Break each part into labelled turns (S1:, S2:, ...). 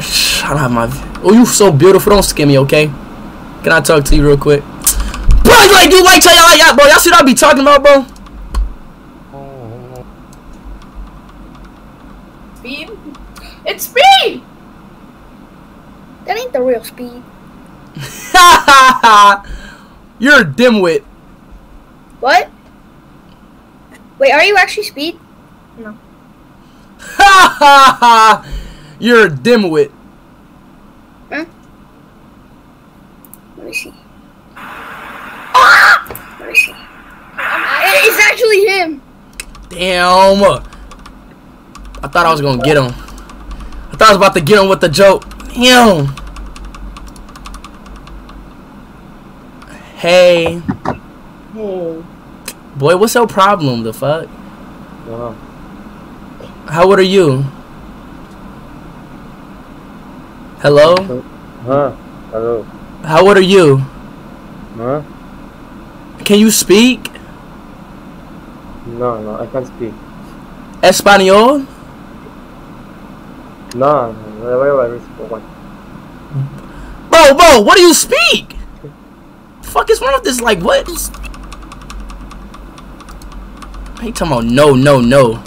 S1: I don't have my. Oh, you so beautiful. Don't scare me, okay? Can I talk to you real quick? Bro, you like you like tell y'all like that, bro. Y'all see what I be talking about, bro?
S2: Speed? It's speed!
S3: That ain't the real speed.
S1: You're a dimwit.
S3: What? Wait, are you actually speed?
S1: You're a dimwit.
S3: Let me see. Ah! Let me see. It's actually him.
S1: Damn. I thought I was gonna get him. I thought I was about to get him with the joke. Damn. Hey.
S2: Oh.
S1: Boy, what's your problem? The fuck?
S4: Uh,
S1: How old are you? Hello?
S4: huh? Hello.
S1: How old are you?
S4: Huh?
S1: Can you speak
S4: No, no, I can't speak.
S1: Espanol?
S4: No, no, why would I speak one?
S1: Bro, bro, what do you speak? fuck is wrong with this? Like, what? He talking about no, no, no.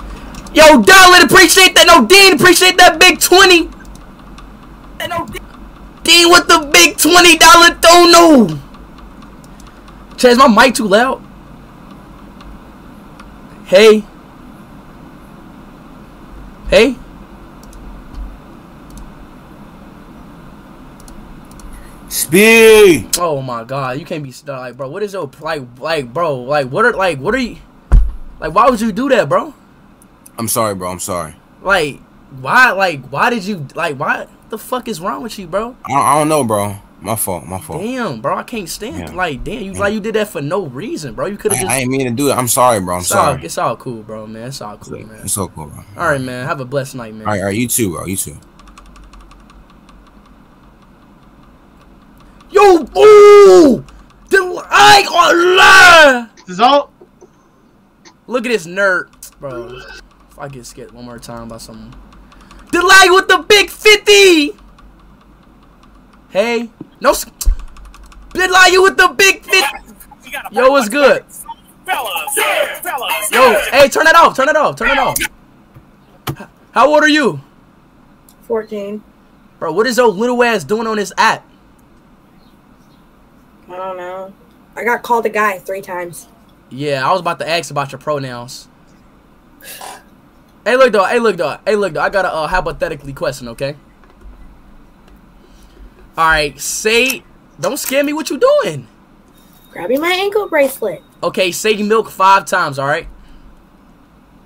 S1: Yo, Darlin, appreciate that. No, Dean, appreciate that big 20. And no, Dean with the big $20 dono. Chaz, my mic too loud? Hey. Hey.
S5: Speed.
S1: Oh my god, you can't be like, bro. What is your like, like, bro? Like, what are like, what are you? Like, why would you do that, bro?
S5: I'm sorry, bro. I'm sorry.
S1: Like, why? Like, why did you like? Why the fuck is wrong with you, bro?
S5: I don't, I don't know, bro. My fault. My fault.
S1: Damn, bro, I can't stand.
S5: Yeah.
S1: Like, damn, you
S5: Yeah.
S1: like you did that for no reason, bro. You could have just.
S5: I ain't mean to do it. I'm sorry, bro. I'm
S1: it's all,
S5: sorry.
S1: it's all cool, bro, man. It's all cool, man.
S5: It's so cool, bro.
S1: All right, man. Have a blessed night, man.
S5: All right, all right. You too, bro. You too.
S1: Yo, ooh, the, I ain't gonna lie.
S2: Result?
S1: Look at this nerd, bro. If I get skipped one more time by someone. The lag with the big 50. Hey, no. s- The lag you with the big 50. Yo, what's good?
S6: Fellas, fellas.
S1: Yo, hey, turn it off. Turn it off. Turn it off. How old are you,
S2: 14.
S1: bro? What is your little ass doing on this app?
S2: I don't know. I got called a guy three times.
S1: Yeah, I was about to ask about your pronouns. Hey, look though. Hey, look though. Hey, look though. I got a uh, hypothetically question, okay? All right, say. Don't scare me. What you doing?
S2: Grabbing my ankle bracelet.
S1: Okay, say milk five times. All right.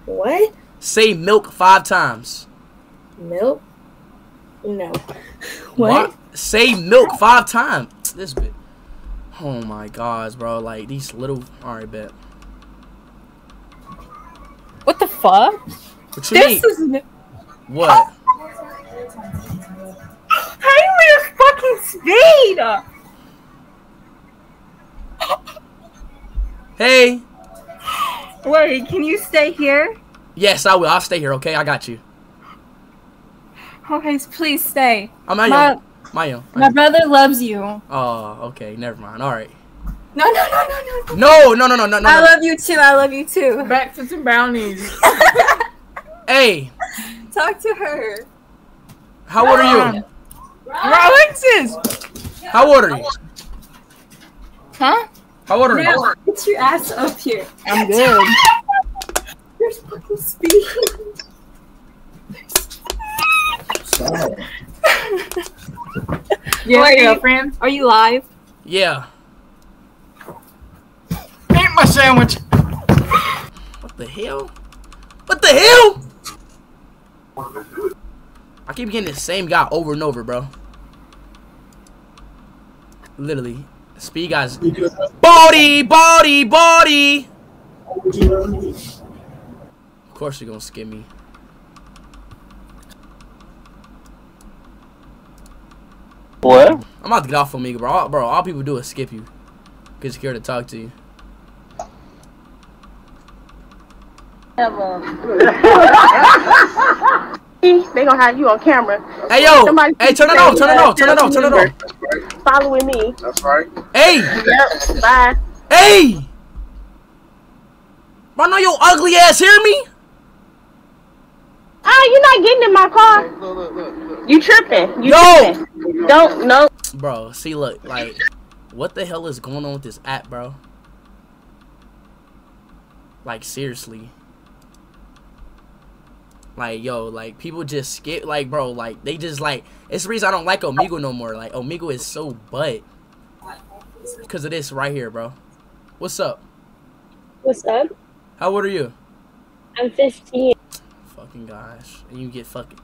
S2: What?
S1: Say milk five times.
S2: Milk? No.
S1: Why- Say milk five times. This bit. Oh my gosh, bro. Like these little. All right, bet.
S7: What the fuck?
S1: What you
S7: This
S1: mean?
S7: is
S1: What?
S7: how you in fucking speed?
S1: Hey.
S7: Wait, can you stay here?
S1: Yes, I will. I'll stay here. Okay, I got you.
S7: Oh, okay, please stay.
S1: I'm
S7: My,
S1: Mayo. Mayo.
S7: my brother loves you.
S1: Oh, okay. Never mind. All right.
S7: No, no, no, no, no.
S1: No, no, no, no, no, no.
S7: I
S1: no.
S7: love you too. I love you too.
S2: Back to some brownies.
S1: Hey,
S7: Talk to her.
S1: how old are you?
S7: Alexis!
S1: How old are you?
S7: Huh?
S1: How old are you?
S7: Get your ass up here.
S2: I'm good.
S7: There's fucking speed.
S2: Yeah,
S7: Are you-
S2: girlfriend.
S7: Are you live?
S1: Yeah.
S2: Eat my sandwich.
S1: What the hell? What the hell? I keep getting the same guy over and over, bro. Literally. Speed guys. Body, body, body. Of course you're gonna skip me.
S4: What?
S1: I'm about to get off of me, bro. All, bro, all people do is skip you. Get scared to talk to you.
S8: They gonna have you on camera.
S1: Hey yo,
S8: Somebody
S1: hey turn it off, turn it off, turn it off, turn it off.
S8: Following me.
S4: That's right.
S1: Hey,
S8: Yep. Bye.
S1: hey. Bro, I know your ugly ass hear me?
S8: Ah, you're not getting in my car.
S4: Look, look, look, look.
S8: You tripping? You
S1: No.
S8: tripping? Don't no.
S1: Bro, see look, like what the hell is going on with this app, bro? Like seriously. Like yo, like people just skip like bro, like they just like it's the reason I don't like Omegle no more. Like Omegle is so butt. Cause of this right here, bro. What's up?
S8: What's up?
S1: How old are you?
S8: I'm 15.
S1: Fucking gosh. And you get fucking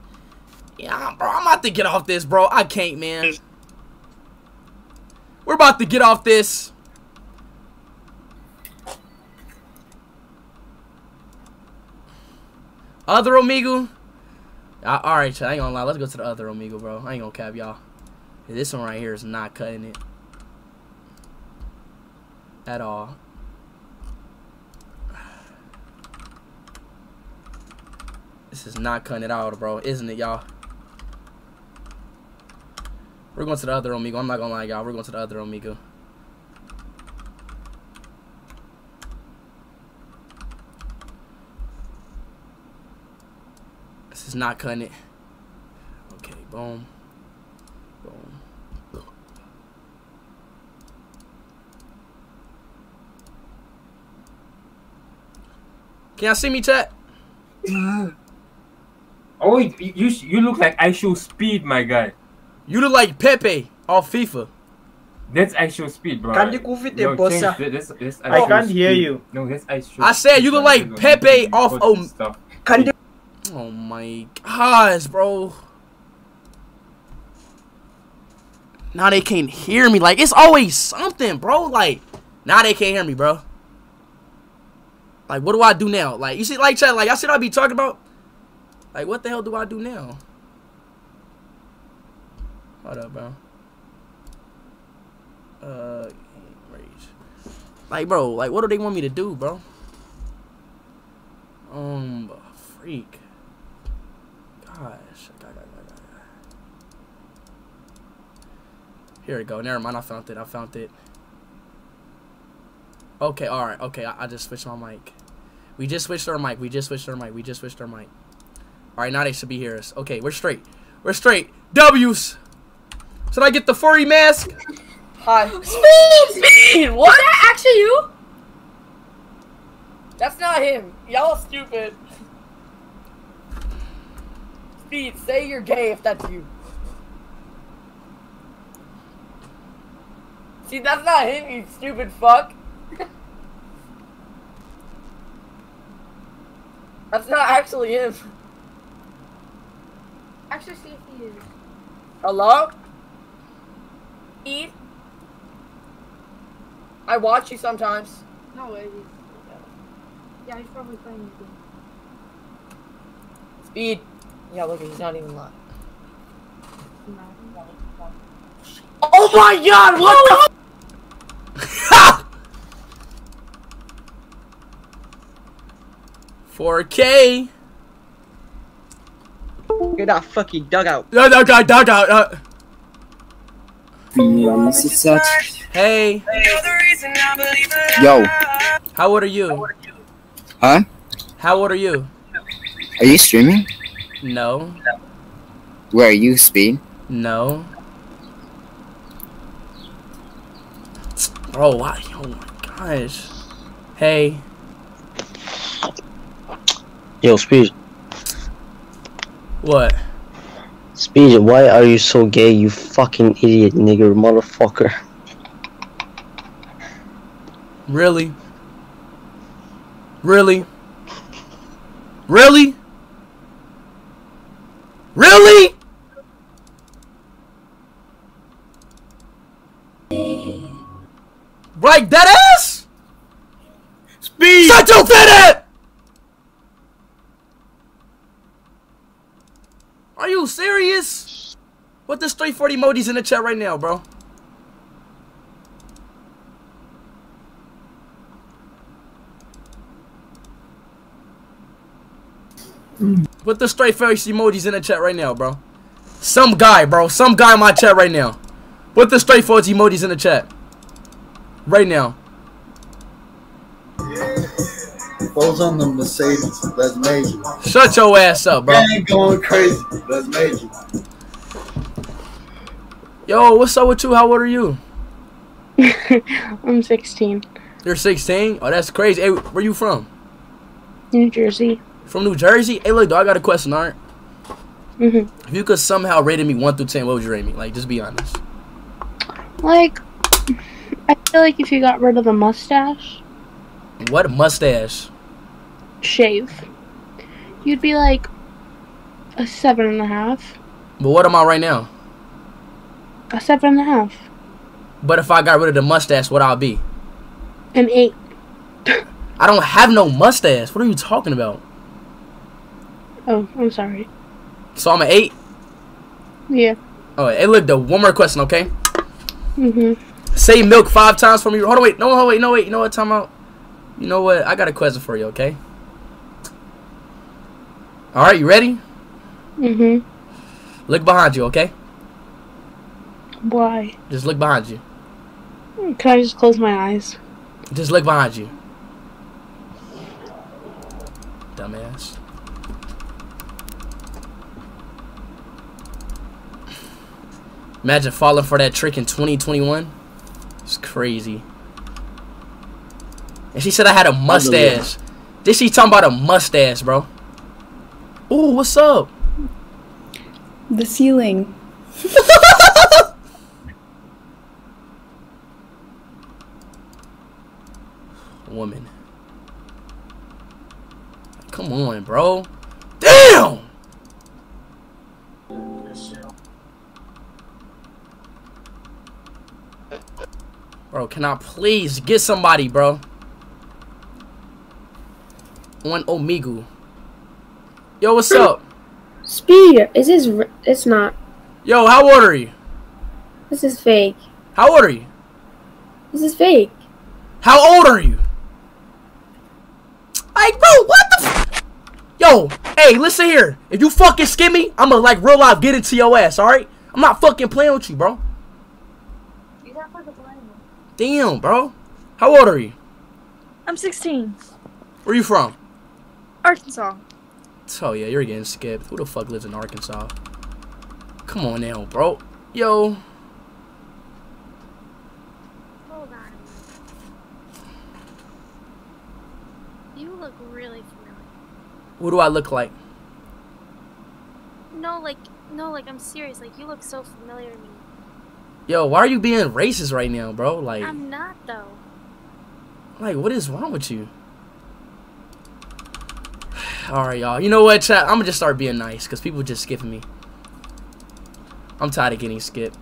S1: Yeah, bro, I'm about to get off this, bro. I can't, man. We're about to get off this. Other Omegle? Uh, Alright, I ain't gonna lie. Let's go to the other Omegle, bro. I ain't gonna cap y'all. This one right here is not cutting it. At all. This is not cutting it out, bro. Isn't it, y'all? We're going to the other Omegle. I'm not gonna lie, y'all. We're going to the other Omegle. This is not cutting it. Okay, boom. Boom. Can y'all see me, chat?
S9: Oh, you you, you look like actual speed, my guy.
S1: You look like Pepe off FIFA.
S9: That's actual speed, bro.
S10: Can't you goof it,
S9: Yo,
S10: bossa?
S9: that- that's- that's
S10: I can't hear you.
S9: No, that's actual
S1: I said you look like Pepe
S9: going to
S1: off
S9: put
S1: Om. Oh my gosh, bro. Now they can't hear me. Like it's always something, bro. Like now they can't hear me, bro. Like what do I do now? Like you see, like chat, like I said, I be talking about. Like what the hell do I do now? Hold up, bro. Uh, rage. Like, bro, like what do they want me to do, bro? Um, freak. Gosh. God, God, God, God. Here we go. Never mind. I found it. I found it. Okay. All right. Okay. I, I just switched my mic. We just switched our mic. We just switched our mic. We just switched our mic. All right. Now they should be hear us. Okay. We're straight. We're straight. W's. Should I get the furry mask?
S11: Hi. Speed! Speed! What?
S3: Is that actually you?
S11: That's not him. Y'all stupid. Say you're gay if that's you. See, that's not him, you stupid fuck. that's not actually him.
S3: Actually, see if he is.
S11: Hello? Speed? I watch you sometimes.
S3: No way. He's, yeah, he's probably playing the game.
S11: Speed. Yeah, look, he's not even lying. Oh my god, what the
S1: Four K.
S10: get that fucking dugout?
S1: No, no, no, no, no, no. Hey.
S12: Yo,
S1: How old are you?
S12: huh?
S1: How old are you?
S12: Are you streaming?
S1: No.
S12: Where are you, Speed?
S1: No. Bro, why? Oh my gosh. Hey.
S13: Yo, Speed.
S1: What?
S13: Speed, why are you so gay, you fucking idiot, nigger, motherfucker?
S1: Really? Really? Really? Really? Like that ass?
S10: Speed!
S1: Shut your fat ass! Are you serious? What the straight 40 emojis in the chat right now, bro? Put the straight face emojis in the chat right now, bro. Some guy, bro. Some guy in my chat right now. Put the straight face emojis in the chat. Right now.
S14: Those on the Mercedes. That's major.
S1: Shut your ass up, bro.
S14: Gang going crazy. That's major.
S1: Yo, what's up with you? How old are you?
S15: I'm 16.
S1: You're 16? Oh, that's crazy. Hey, where you from?
S15: New Jersey.
S1: From New Jersey? Hey, look, though, I got a question, alright?
S15: Mhm.
S1: If you could somehow rate me 1 through 10, what would you rate me? Like, just be honest.
S15: Like, I feel like if you got rid of the mustache,
S1: What mustache?
S15: shave, you'd be like a seven and a half.
S1: But what am I right now?
S15: A seven and a half.
S1: But if I got rid of the mustache, what I'll be?
S15: An eight.
S1: I don't have no mustache. What are you talking about?
S15: Oh, I'm sorry.
S1: So I'm an 8?
S15: Yeah.
S1: Oh, hey, look, though, one more question, okay?
S15: Mhm.
S1: Say milk five times for me. Hold on, wait. No, hold on, wait. No, wait. You know what? Time out. You know what? I got a question for you, okay? All right, you ready?
S15: Mhm.
S1: Look behind you, okay?
S15: Why?
S1: Just look behind you.
S15: Can I just close my eyes?
S1: Just look behind you. Dumbass. Imagine falling for that trick in 2021. It's crazy. And she said I had a mustache. This she talking about a mustache, bro. Ooh, what's up?
S16: The ceiling.
S1: Woman. Come on, bro. Damn! Bro, can I please get somebody, bro? One Omigu. Yo, what's hmm. up?
S17: Speed. Is this? It's not.
S1: Yo, how old are you?
S17: This is fake.
S1: How old are you?
S17: This is fake.
S1: How old are you? Like, bro, what the f- Yo, hey, listen here. If you fucking skim me, I'ma like real life get into your ass, alright? I'm not fucking playing with you, bro. Damn, bro. How old are you?
S8: I'm 16.
S1: Where you from?
S8: Arkansas.
S1: Oh yeah, you're getting skipped. Who the fuck lives in Arkansas? Come on now, bro. Yo.
S18: Hold on. You look really familiar.
S1: What do I look like?
S18: No, like, no, like, I'm serious. Like, you look so familiar to me.
S1: Yo, why are you being racist right now, bro? Like,
S18: I'm not, though.
S1: like, what is wrong with you? Alright, y'all. You know what, chat? I'm gonna just start being nice, because people just skipping me. I'm tired of getting skipped.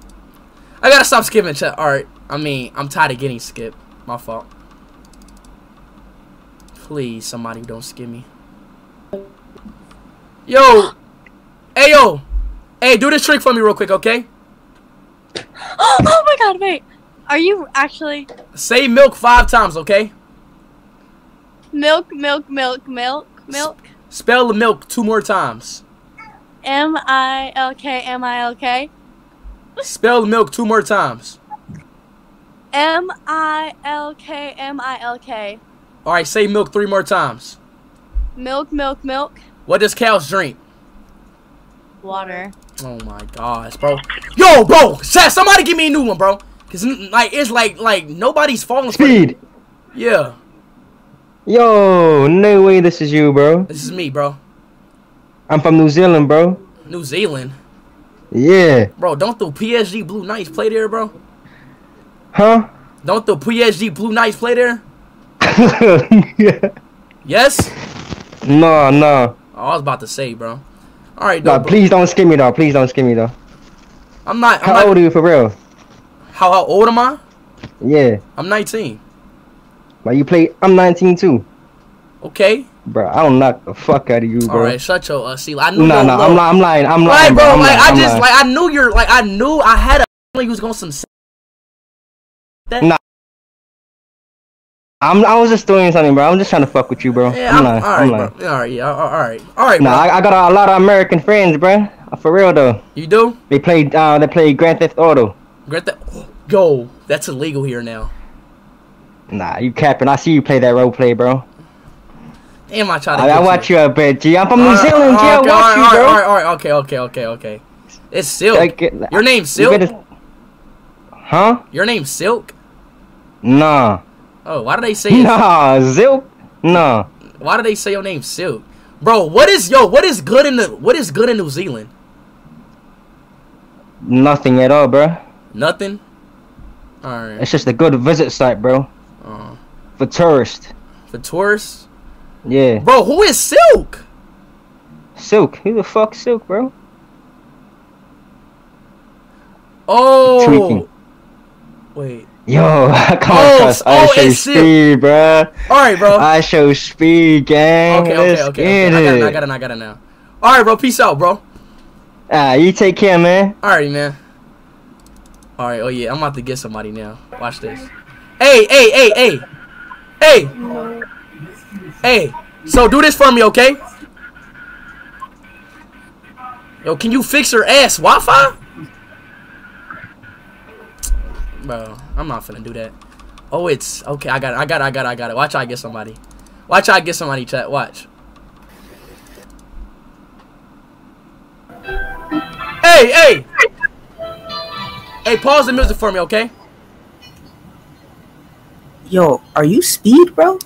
S1: I gotta stop skipping, chat. Alright. I mean, I'm tired of getting skipped. My fault. Please, somebody don't skip me. Yo! Hey, yo! Hey, do this trick for me real quick, okay?
S8: oh my god, wait. Are you actually
S1: Say milk five times, okay?
S8: milk, milk, milk, milk, milk?
S1: Spell the milk two more times.
S8: M I L K M I L K?
S1: Spell the milk two more times.
S8: M I L K M I L K.
S1: Alright, say milk three more times.
S8: Milk, milk, milk,
S1: What does cows drink?
S8: water.
S1: Oh my gosh, bro. Yo, bro! Chat, somebody give me a new one, bro. Cause like it's like like nobody's falling for
S19: Speed.
S1: Yeah,
S19: Yo, no way this is you, bro.
S1: this is me, bro.
S19: I'm from New Zealand, bro.
S1: New Zealand.
S19: Yeah.
S1: Bro, don't the PSG Blue Knights play there, bro?
S19: Huh?
S1: Don't the PSG Blue Knights play there? Yes?
S19: no, no.
S1: Oh, I was about to say, bro. Alright,
S19: No,
S1: though, bro.
S19: please don't skip me, though. Please don't skip me, though.
S1: I'm not I'm
S19: How
S1: not
S19: old are you for real?
S1: how, how old am I?
S19: Yeah.
S1: I'm 19.
S19: But you play. I'm 19 too.
S1: Okay.
S19: Bro, I don't knock the fuck out of you, bro.
S1: Alright, shut your uh see I knew no,
S19: nah,
S1: no.
S19: I'm, li- I'm lying. I'm
S1: Right,
S19: lying,
S1: bro.
S19: I'm
S1: like
S19: lying,
S1: I just like I knew you're like I knew I had a feeling you was gonna some. That.
S19: Nah. I'm. I was just doing something, bro. I'm just trying to fuck with you, bro.
S1: Yeah,
S19: I'm,
S1: I'm,
S19: lying.
S1: all
S19: I'm
S1: right,
S19: lying.
S1: bro. All right, yeah, all right, all right,
S19: Nah,
S1: bro.
S19: I, I got a, lot of American friends, bro. Uh, for real though.
S1: You do?
S19: They played. Uh, they played Grand Theft Auto.
S1: Grand Theft. Go. that's illegal here now.
S19: Nah, you capping. I see you play that role play, bro.
S1: Damn, I try to.
S19: I, I watch you a bit, G. I'm from New
S1: Alright,
S19: Zealand, G. I
S1: okay,
S19: watch
S1: alright,
S19: you, bro.
S1: alright, alright, okay, okay, okay, okay. It's Silk.
S19: Like, uh,
S1: Your name's Silk.
S19: better- Huh?
S1: Your name's Silk.
S19: Nah.
S1: Oh, why do they say?
S19: Nah, Zilk. Nah.
S1: Why do they say your name's Silk, bro? What is yo? What is good in the? What is good in New Zealand?
S19: Nothing at all, bro.
S1: Nothing. All right.
S19: It's just a good visit site, bro.
S1: Uh,
S19: For tourists.
S1: for tourists,
S19: Yeah.
S1: bro. Who is Silk?
S19: Silk. Who the fuck Silk, bro?
S1: Oh.
S19: Tweaking.
S1: Wait.
S19: Yo, I come
S1: Oh,
S19: across
S1: oh,
S19: I show
S1: it's Silk.
S19: speed, bro.
S1: All right, bro.
S19: I show speed, gang.
S1: Okay, okay,
S19: Let's
S1: okay. okay. I got it.
S19: it.
S1: I got it. I got it now. All right, bro. Peace out, bro.
S19: Ah, you take care, man.
S1: All right, man. All right. Oh yeah, I'm about to get somebody now. Watch this. Hey, hey, hey, hey, hey, hey. So do this for me, okay? Yo, can you fix her ass Wi-Fi? Bro, I'm not finna do that. Oh, it's okay. I got it. I got it. I got it. I got it. Watch I get somebody. Watch I get somebody. Chat. Watch. Hey, hey. Hey, pause the music for me, okay?
S20: Yo, are you speed, bro?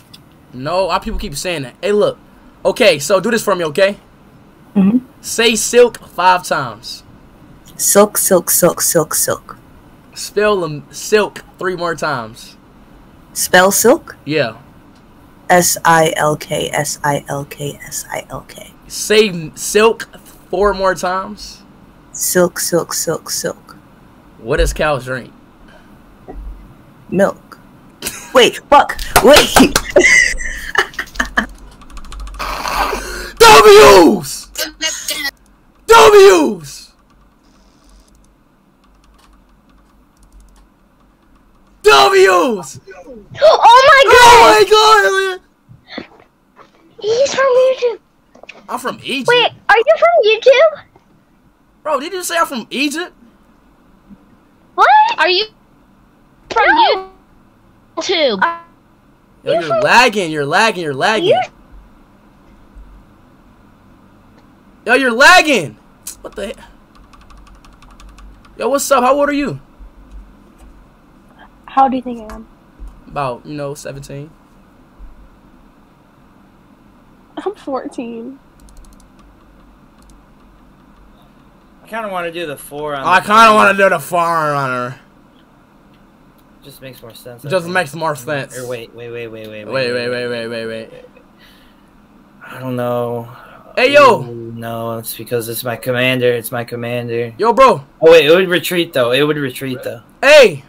S1: No, our people keep saying that. Hey, look. Okay, so do this for me, okay?
S20: Mhm.
S1: Say silk five times.
S20: Silk, silk, silk, silk, silk.
S1: Spell them silk three more times.
S20: Spell silk?
S1: Yeah.
S20: S I L K S I L K S I L K.
S1: Say silk four more times.
S20: Silk, silk, silk, silk.
S1: What does cows drink?
S20: Milk. Wait, fuck. Wait.
S1: W's! W's! W's!
S3: Oh my god!
S1: Oh my god!
S3: He's from YouTube.
S1: I'm from Egypt.
S3: Wait, are you from YouTube?
S1: Bro, did you say I'm from Egypt?
S3: What? Are you from YouTube?
S1: Uh, Yo, you're lagging, you're lagging, you're lagging. Yo, you're lagging. What the heck? Yo, what's up? How old are you?
S8: How do you think I am?
S1: About, you know, 17.
S8: I'm 14.
S10: I kind of want to do the four on.
S1: I kind of want to do the far runner.
S10: Just makes more sense.
S1: It just makes more sense.
S10: Or wait, wait, wait, wait, wait,
S1: Wait, wait, wait, wait, wait, wait.
S10: I don't know.
S1: Hey, yo.
S10: No, it's because it's my commander. It's my commander.
S1: Yo, bro.
S10: Oh wait, it would retreat though. It would retreat though.
S1: Hey.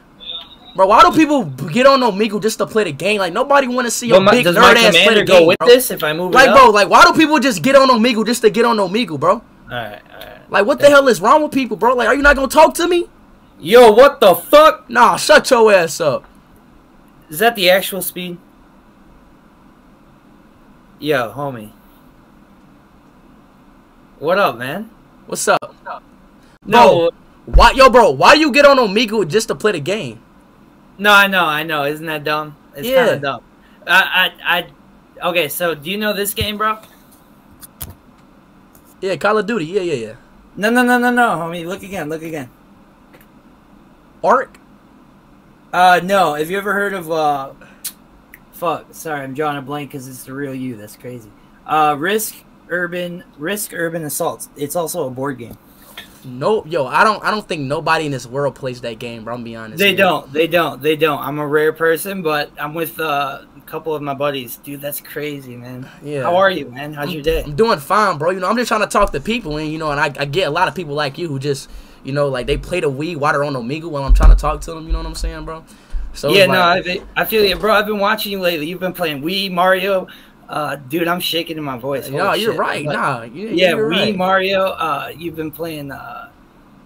S1: Bro, why do people get on Omegle just to play the game? Like, nobody want to see
S10: But my-
S1: big nerd ass play the
S10: go
S1: game,
S10: with
S1: bro.
S10: this if I move
S1: Like, bro, like, why do people just get on Omegle just to get on Omegle, bro?
S10: Alright, alright.
S1: Like, what the hell is wrong with people, bro? Like, are you not gonna talk to me?
S10: Yo, what the fuck?
S1: Nah, shut your ass up.
S10: Is that the actual speed? Yo, homie. What up, man?
S1: What's up?
S10: No,
S1: Bro, why, yo, bro, why you get on Omegle just to play the game?
S10: no, I know, I know. Isn't that dumb? It's
S1: Yeah.
S10: kind of dumb. I, I, I. Okay, so do you know this game, bro?
S1: Yeah, Call of Duty. Yeah, yeah, yeah.
S10: No, no, no, no, no, homie. Look again. Look again.
S1: Ark?
S10: Uh, no. Have you ever heard of uh? Fuck. Sorry, I'm drawing a blank because it's the real you. That's crazy. Uh, Risk Urban Risk Urban Assault. It's also a board game.
S1: No, yo, I don't, I don't think nobody in this world plays that game, bro. I'm be honest.
S10: They
S1: man.
S10: don't. They don't. They don't. I'm a rare person, but I'm with uh, a couple of my buddies. Dude, that's crazy, man.
S1: Yeah.
S10: How are you, man? How's your day?
S1: I'm doing fine, bro. You know, I'm just trying to talk to people, and you know, and I, I get a lot of people like you who just, you know, like they play the Wii while they're on Omegle while I'm trying to talk to them. You know what I'm saying, bro? So
S10: yeah,
S1: it's
S10: no,
S1: like-
S10: I, I feel you, bro. I've been watching you lately. You've been playing Wii, Mario. Uh, dude, I'm shaking in my voice.
S1: No, you're
S10: shit.
S1: right.
S10: But-
S1: Nah, you-
S10: yeah, Wii,
S1: right.
S10: Mario. Uh, you've been playing uh,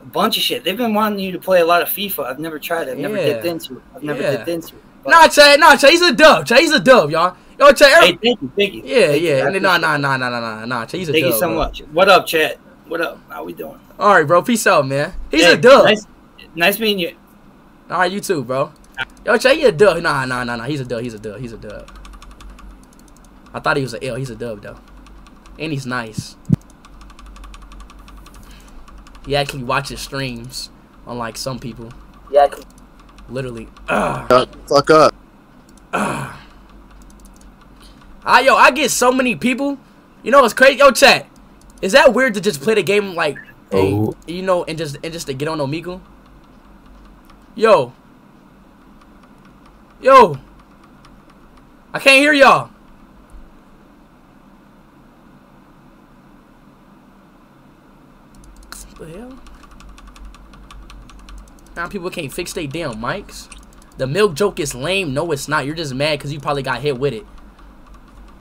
S10: a bunch of shit. They've been wanting you to play a lot of FIFA. I've never tried it. I've never
S1: Yeah.
S10: dipped into it. I've never
S1: Yeah.
S10: dipped into it.
S1: Nah, Chad, nah, Chad, he's a dub. Chad, he's a dub, y'all. Yo, Chad.
S10: Hey, thank you, thank you.
S1: Yeah,
S10: Thank
S1: yeah.
S10: I
S1: Nah, nah, nah, nah, nah, nah, nah. Chad, he's a
S10: Thank
S1: dub.
S10: you so
S1: bro.
S10: much. What up, Chad? What up? How we doing?
S1: All right, bro. Peace out, man. He's
S10: Hey,
S1: a dub.
S10: Nice, nice meeting you.
S1: All right, you too, bro. Yo, Chad, he a dub. Nah, nah, nah, nah. He's a dub. He's a dub. He's a dub. I thought he was a L. He's a dub though, and he's nice. He actually watches streams, unlike some people.
S11: Yeah.
S1: Literally. Ugh.
S21: Shut fuck up.
S1: I yo, I get so many people. You know what's crazy? Yo, chat. Is that weird to just play the game like, oh. hey,
S21: Oh.
S1: you know, and just and just to get on Omegle? Yo. Yo. I can't hear y'all. The hell? Now people can't fix their damn mics. The milk joke is lame. No, it's not. You're just mad because you probably got hit with it.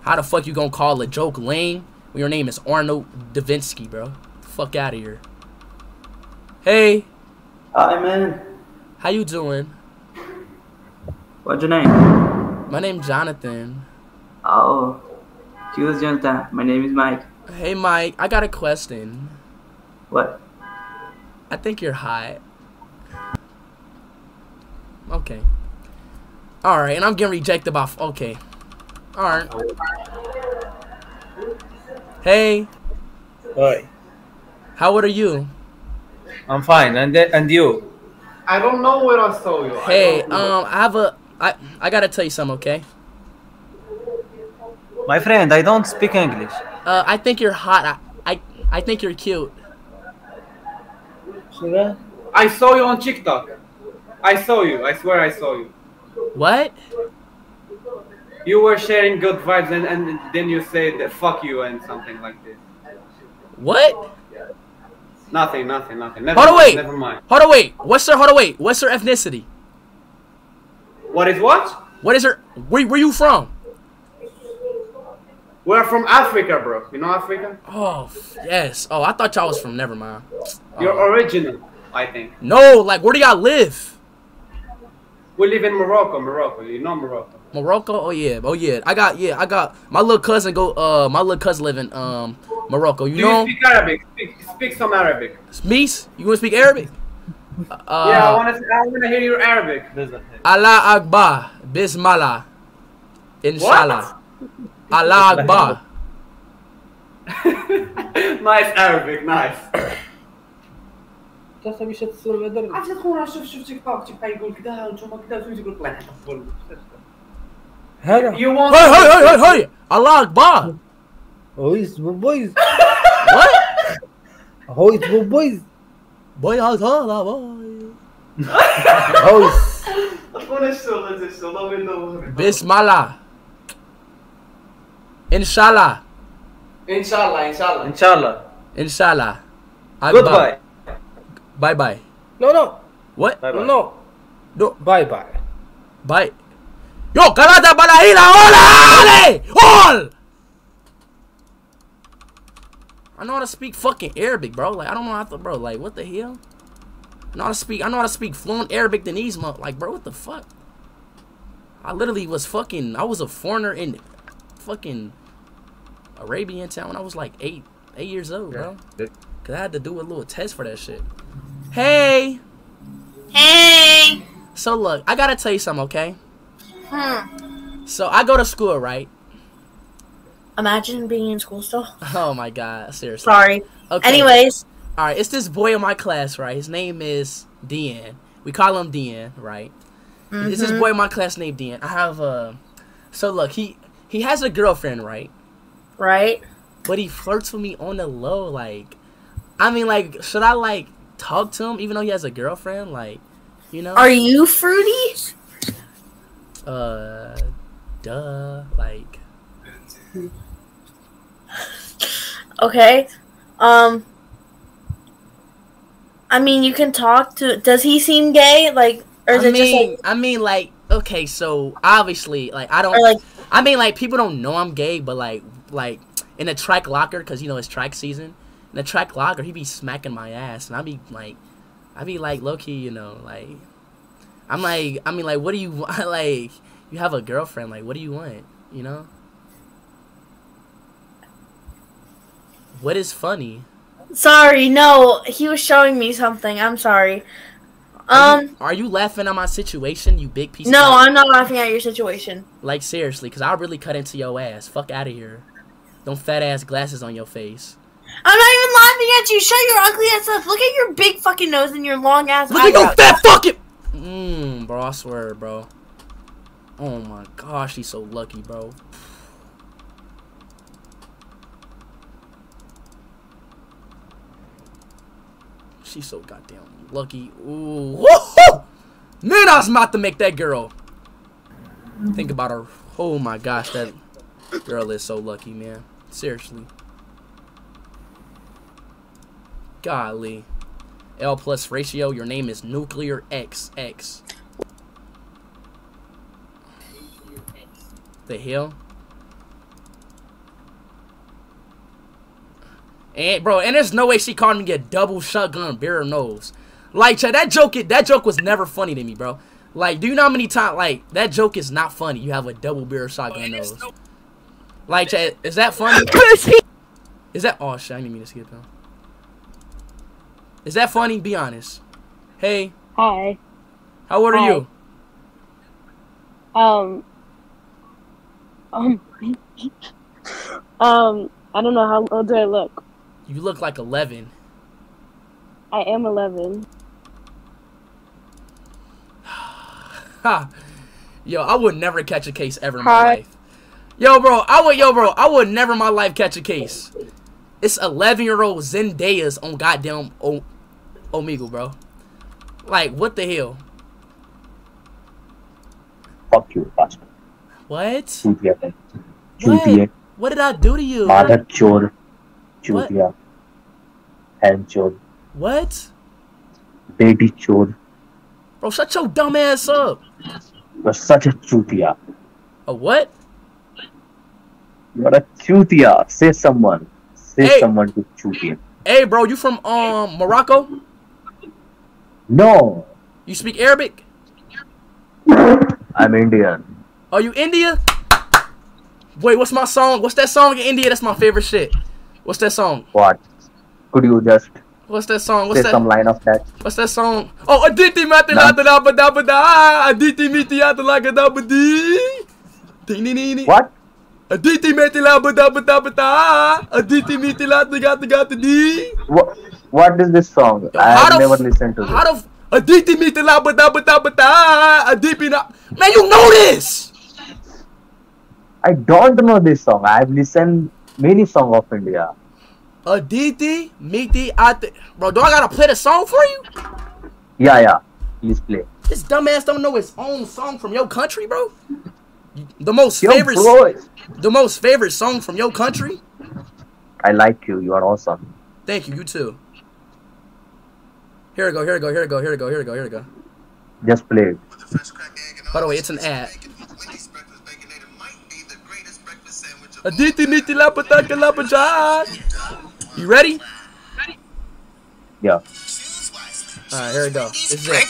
S1: How the fuck you gonna call a joke lame when your name is Arnold Davinsky, bro? Fuck out of here. Hey,
S22: Hi, man.
S1: how you doing?
S22: What's your name?
S1: My name's Jonathan.
S22: Oh, Jonathan. My name is Mike.
S1: Hey, Mike, I got a question.
S22: What?
S1: I think you're hot. Okay. Alright, and I'm getting rejected by. Okay. Alright. Hey.
S23: Hi.
S1: How old are you?
S23: I'm fine. And and you?
S24: I don't know where I saw you.
S1: Hey,
S24: don't
S1: um, I have a. I, I gotta tell you something, okay?
S23: My friend, I don't speak English.
S1: Uh, I think you're hot. I, I, I think you're cute.
S24: I saw you on TikTok. I saw you. I swear I saw you.
S1: What?
S24: You were sharing good vibes and, and then you said fuck you and something like this.
S1: What?
S24: Nothing, nothing, nothing. Never
S1: Hold
S24: mind,
S1: wait.
S24: Never mind.
S1: Hold wait. What's her? Hold wait. What's her ethnicity?
S24: What is what?
S1: What is her? Where, where you from?
S24: We're from Africa, bro. You know Africa?
S1: Oh, yes. Oh, I thought y'all was from. Never mind.
S24: You're original, I think.
S1: No, like where do y'all live?
S24: We live in Morocco, Morocco. You know Morocco.
S1: Morocco? Oh yeah, oh yeah. I got yeah, I got my little cousin go. Uh, my little cousin live in um Morocco. You
S24: Do
S1: know
S24: you speak Arabic? Speak, speak some Arabic.
S1: Mees? You want to speak Arabic? Uh,
S24: yeah, I want to. I want to hear your Arabic.
S1: Allah Akbar, Bismillah, Inshallah. الله اكبر
S24: نايس ارابيك نايس
S23: انت باش تسول هذا
S24: عرفت خونا شوف شوف تيك توك تيبقى يقول كذا وأنتم كذا وتولي تقول طلع
S1: تقول هلا هاي هاي هاي هاي الله
S23: اكبر هويس
S1: بويز
S23: هويس بويز باي
S1: هاوس هذا باي
S23: هويس
S24: خونا الشغل
S1: هذا
S24: الشغل بسم الله Inshallah. Inshallah, inshallah.
S23: Inshallah.
S1: Inshallah.
S23: Goodbye.
S1: Bye bye.
S23: No, no.
S1: What?
S23: Bye -bye. No.
S1: No.
S23: Bye bye.
S1: Bye. Yo, Karada para ir ahora! All! I know how to speak fucking Arabic, bro. Like, I don't know how to, bro. Like, what the hell? I know how to speak, I know how to speak fluent Arabic than these. Like, bro, what the fuck? I literally was fucking, I was a foreigner in fucking Arabian town when I was like eight, eight years old, bro. Cause I had to do a little test for that shit. Hey.
S25: Hey.
S1: So look, I gotta tell you something, okay?
S25: Hmm.
S1: So I go to school, right?
S25: Imagine being in school still.
S1: Oh my god, seriously.
S25: Sorry.
S1: Okay.
S25: Anyways.
S1: Alright, it's this boy in my class, right? His name is Dean. We call him Dean, right? It's this
S25: Mhm.
S1: boy in my class named Dean. I have uh so look, he he has a girlfriend, right?
S25: Right.
S1: But he flirts with me on the low, like I mean like should I like talk to him even though he has a girlfriend? Like, you know?
S25: Are you fruity?
S1: uh duh like
S25: Okay. Um. I mean, you can talk to. Does he seem gay? Like, or is
S1: I
S25: it
S1: mean,
S25: just like?
S1: I mean, like, okay, so obviously, like, I don't,
S25: Or, like-
S1: I mean, like, people don't know I'm gay, but like, like, in the track locker, cause you know it's track season. In the track locker, he be smacking my ass, and I be like, I be like low key, you know, like, I'm like, I mean, like, what do you want? Like, you have a girlfriend. Like, what do you want? You know? What is funny?
S3: Sorry, no. He was showing me something. I'm sorry.
S1: Are
S3: Um,
S1: you, are you laughing at my situation, you big piece? Of No,
S3: I'm not laughing at your situation.
S1: Like seriously, cause I'll really cut into your ass. Fuck out of here. Them fat ass glasses on your face.
S3: I'm not even laughing at you. Shut your ugly ass up. Look at your big fucking nose and your long ass
S1: Look at your fat fucking. Mmm, bro. I swear, bro. Oh my gosh, he's so lucky, bro. She's so goddamn lucky. Ooh, woohoo! Man, I was about to make that girl. Think about her. Oh my gosh, that girl is so lucky, man. Seriously. Golly. L plus ratio, your name is Nuclear XX. The hell? And bro, and there's no way she called me a double shotgun barrel nose. Like that joke that joke was never funny to me, bro. Like, do you know how many times like that joke is not funny? You have a double barrel shotgun oh, nose. Like Chad, is that funny? Is that oh shit, I didn't mean to skip him. Is that funny? Be honest. Hey,
S8: Hi.
S1: how old are you?
S8: Um. Um. um. I don't know how old do I look.
S1: You look like 11.
S8: I am 11.
S1: Ha. Yo, I would never catch a case ever in my
S8: Hi.
S1: life. Yo, bro, I would, yo, bro, I would never in my life catch a case. It's 11 year old Zendaya's on goddamn o- Omegle, bro. Like, what the hell?
S26: Fuck you, bastard.
S1: What?
S26: Chutiya.
S1: What? What did I do to you?
S26: Mother chore.
S1: What?
S26: Chutiya. Hand chore.
S1: What?
S26: Baby chore.
S1: Bro, shut your dumb ass up.
S26: You're such a chutiya.
S1: A what?
S26: You're a chutiya. Say someone. Say
S1: Hey.
S26: someone to chutiya.
S1: Hey, bro, you from um Morocco?
S26: No.
S1: You speak Arabic?
S26: I'm Indian.
S1: Are you India? Wait, what's my song? What's that song in India? That's my favorite shit. What's that song?
S26: What? Could you just
S1: What's that song? What's
S26: say
S1: that?
S26: some line of that?
S1: What's that song? Oh, Aditi Mati Lata Daba Daba Da Aditi Miti Yata Laka Di Ding ding ding ding.
S26: What?
S1: Aditi Miti Laba Daba Daba Da Aditi Miti Lata Gata Gata Di
S26: What? What is this song? I have never listened to this.
S1: The Aditi Miti Laba Daba Daba Da Aditi Na Man, you know this!
S26: I don't know this song. I have listened many songs of India.
S1: Aditi Miti Ate Bro, do I gotta play the song for you?
S26: Yeah, yeah. Please play.
S1: This dumbass don't know his own song from your country, bro. The most
S26: Yo,
S1: favorite,
S26: bro.
S1: the most favorite song from your country.
S26: I like you. You are awesome.
S1: Thank you. You too. Here we go. Here we go. Here we go. Here we go. Here we go. Here we go.
S26: Just play it.
S1: By the way, it's an ad. Aditi miti lapataka lapajai. You ready?
S26: Yeah.
S1: Alright, here we go. This is it.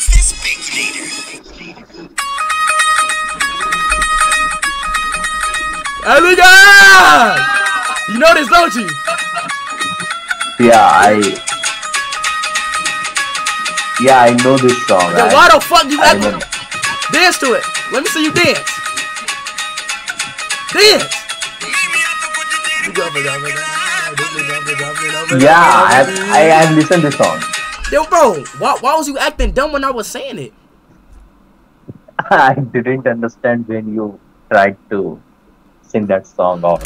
S1: Amiga! You know this, don't you?
S26: Yeah, I. Yeah, I know this song.
S1: Then
S26: I-
S1: why the fuck you
S26: I
S1: acting? Dance to it. Let me see you dance. Dance.
S26: Yeah, I have, I have listened this song.
S1: Yo, bro, why, why was you acting dumb when I was saying it?
S26: I didn't understand when you tried to sing that song off.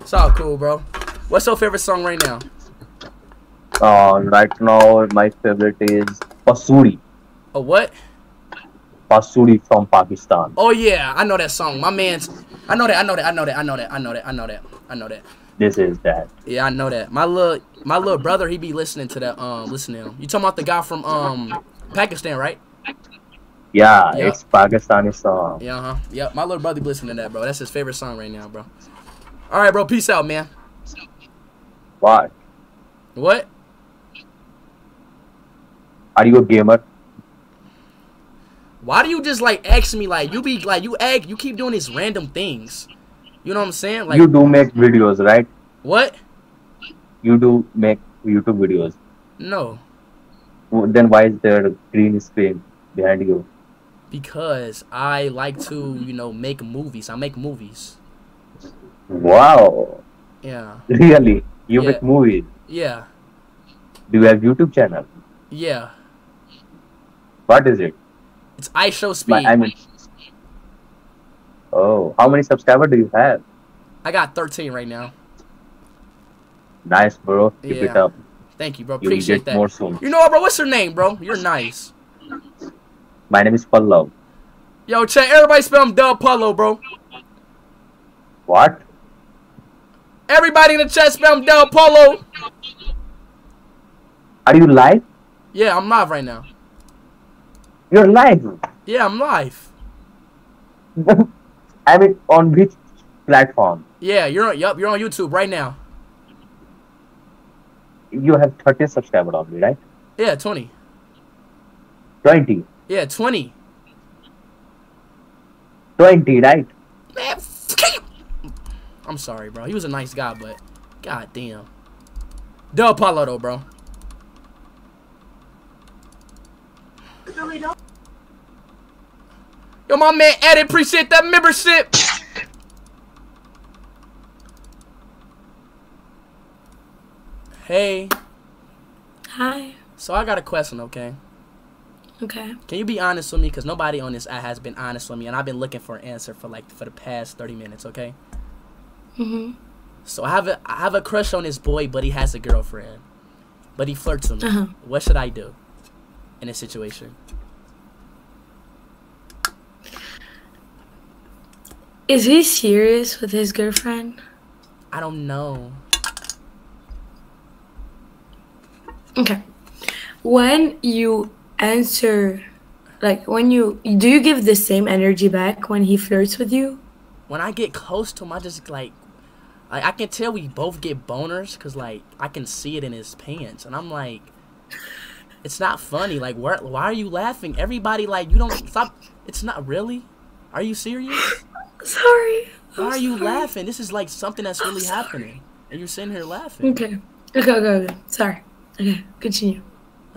S1: It's all cool, bro. What's your favorite song right now?
S26: Uh, right now, my favorite is Pasoori.
S1: A what?
S26: Pasoori from Pakistan.
S1: Oh yeah, I know that song. My man's. I know that. I know that. I know that. I know that. I know that. I know that. I know that.
S26: This is that.
S1: Yeah, I know that. My little, my little brother, he be listening to that. Um, listening. You talking about the guy from um Pakistan, right?
S26: Yeah,
S1: Yeah.
S26: it's Pakistani song.
S1: Yeah, uh huh. Yep, my little brother be listening to that, bro. That's his favorite song right now, bro. All right, bro. Peace out, man.
S26: Why?
S1: What?
S26: Are you a gamer?
S1: Why do you just like ask me like you be like you act you keep doing these random things? You know what I'm saying? Like
S26: you do make videos, right?
S1: what?
S26: You do make YouTube videos.
S1: No,
S26: Then why is there a green screen behind you?
S1: Because I like to you know make movies. I make movies.
S26: Wow,
S1: Yeah,
S26: really? You
S1: Yeah.
S26: make movies?
S1: yeah,
S26: Do you have YouTube channel?
S1: yeah.
S26: What is it?
S1: It's IShowSpeed.
S26: I mean, oh, how many subscribers do you have?
S1: I got 13 right now.
S26: Nice, bro. Keep it
S1: Yeah.
S26: up.
S1: Thank you, bro.
S26: You
S1: Appreciate
S26: get
S1: that.
S26: more soon.
S1: You know what, bro? What's your name, bro? You're nice.
S26: My name is Pallav.
S1: Yo, chat. Everybody spell him Del Polo, bro.
S26: What?
S1: Everybody in the chat spell him Del Polo.
S26: Are you live?
S1: Yeah, I'm live right now.
S26: You're live.
S1: Yeah, I'm live.
S26: I mean, on which platform?
S1: Yeah, you're on. Yup, you're on YouTube right now.
S26: You have 30 subscribers only, right?
S1: Yeah, 20.
S26: 20.
S1: Yeah, 20.
S26: 20, right?
S1: Man, f- you. I'm sorry, bro. He was a nice guy, but god damn. Del Polo, though, bro. Yo, my man Eddie, appreciate that membership. Hey.
S2: Hi.
S1: So I got a question, okay?
S2: Okay.
S1: Can you be honest with me? Because nobody on this app has been honest with me, and I've been looking for an answer for like for the past 30 minutes, okay?
S2: Mhm.
S1: So I have a I have a crush on this boy, but he has a girlfriend. But he flirts with me.
S2: Uh-huh.
S1: What should I do in this situation?
S2: Is he serious with his girlfriend?
S1: I don't know.
S2: Okay. When you answer, like when you do you give the same energy back when he flirts with you?
S1: When I get close to him, I just like, like I can tell we both get boners, cause like I can see it in his pants, and I'm like, it's not funny. Like, where, why are you laughing? Everybody like you don't stop. It's not really. Are you serious?
S2: Sorry.
S1: Why are you laughing? This is like something that's really happening, and you're sitting here laughing.
S2: Okay. Okay, okay, okay. Sorry. Okay, continue.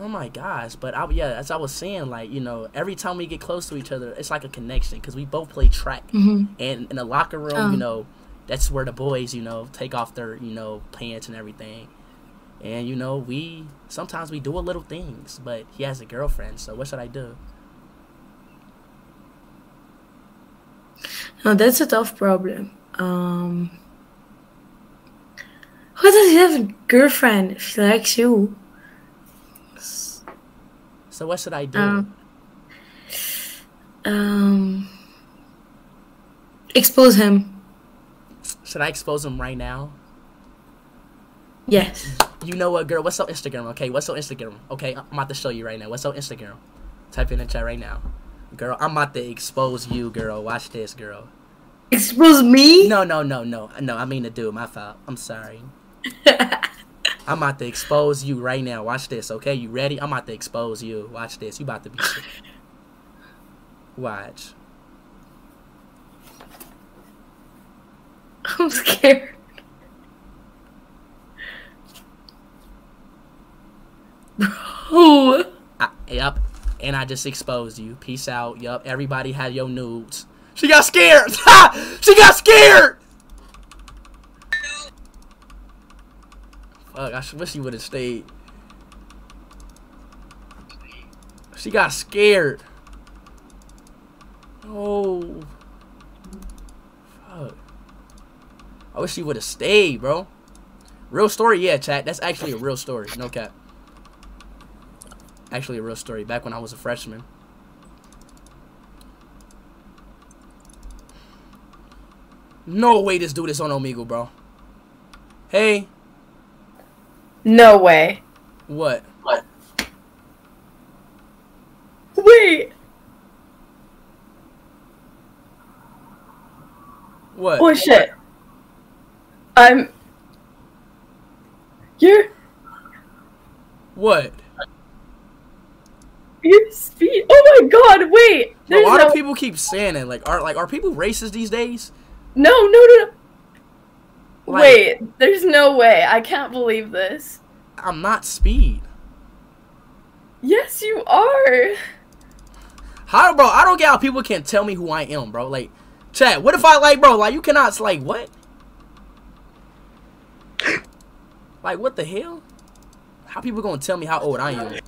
S1: Oh my gosh, but I, yeah, as I was saying, like you know, every time we get close to each other, it's like a connection because we both play track,
S2: Mhm.
S1: and in the locker room,
S2: Oh.
S1: you know, that's where the boys, you know, take off their you know pants and everything, and you know, we sometimes we do a little things, but he has a girlfriend, so what should I do?
S2: No, that's a tough problem. Um, why does he have a girlfriend if he likes you?
S1: So what should I do?
S2: Um, um, expose him.
S1: should I expose him right now?
S2: Yes.
S1: You know what, girl? What's on Instagram? Okay, what's on Instagram? Okay, I'm about to show you right now. What's on Instagram? Type in the chat right now. Girl, I'm about to expose you, girl. Watch this, girl.
S2: Expose me?
S1: No, no, no, no. No, I mean to do. My fault. I'm sorry. I'm about to expose you right now. Watch this, okay? You ready? I'm about to expose you. Watch this. You about to be. Watch.
S2: I'm scared. Bro.
S1: I, yep. And I just exposed you. Peace out. Yup. Everybody had your nudes. She got scared. Ha! She got scared. Fuck. I wish she would have stayed. She got scared. Oh. Fuck. I wish she would have stayed, bro. Real story, yeah, chat. That's actually a real story. No cap. Actually, a real story. Back when I was a freshman. No way this dude is on Omegle, bro. Hey.
S2: No way.
S1: What? What?
S2: Wait.
S1: What?
S2: Oh shit. I'm. You're.
S1: What?
S2: You're speed.
S27: Oh my god, wait.
S1: Bro,
S27: There's
S1: why
S27: no
S1: do people keep saying it? Like, are like are people racist these days?
S27: No, no, no, no.
S1: Like-
S27: Wait, there's no way. I can't believe this.
S1: I'm not speed.
S27: Yes, you are.
S1: How, bro? I don't get how people can tell me who I am, bro. Like, chat. What if I like, bro? Like, you cannot like what? Like, what the hell? How people gonna tell me how old I am?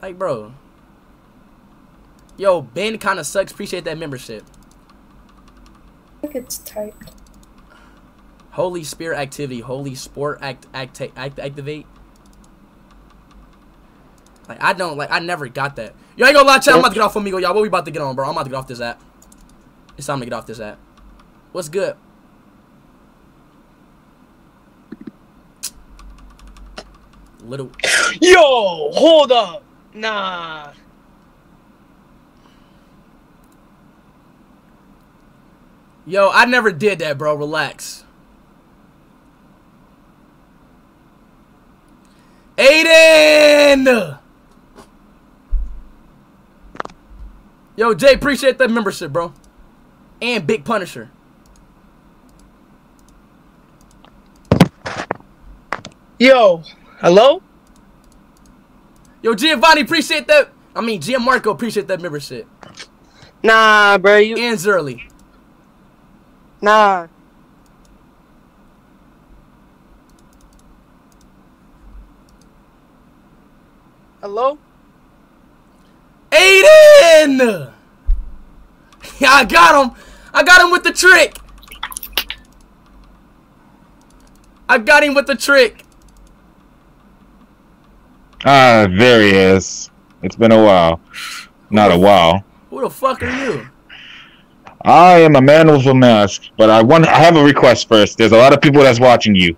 S1: Like, bro. Yo, Ben kind of sucks. Appreciate that membership.
S27: I think it's typed.
S1: Holy Spirit activity. Holy Sport act, act, act activate. Like I don't like I never got that. Yo, I ain't gonna lie, chat. I'm about to get off Amigo, y'all. What we about to get on, bro? I'm about to get off this app. It's time to get off this app. What's good? Little.
S21: Yo, hold up. Nah.
S1: Yo, I never did that, bro. Relax. Aiden! Yo, Jay, appreciate that membership, bro. And Big Punisher.
S21: Yo, hello?
S1: Yo, Giovanni, appreciate that. I mean, Gianmarco, appreciate that membership.
S21: Nah, bro. You
S1: and Zerly.
S21: Nah. Hello?
S1: Aiden! Yeah, I got him. I got him with the trick. I got him with the trick.
S28: Ah, there he is. It's been a while. Not a while.
S1: Who the fuck are you?
S28: I am a man with a mask, but I want I have a request first. There's a lot of people that's watching you.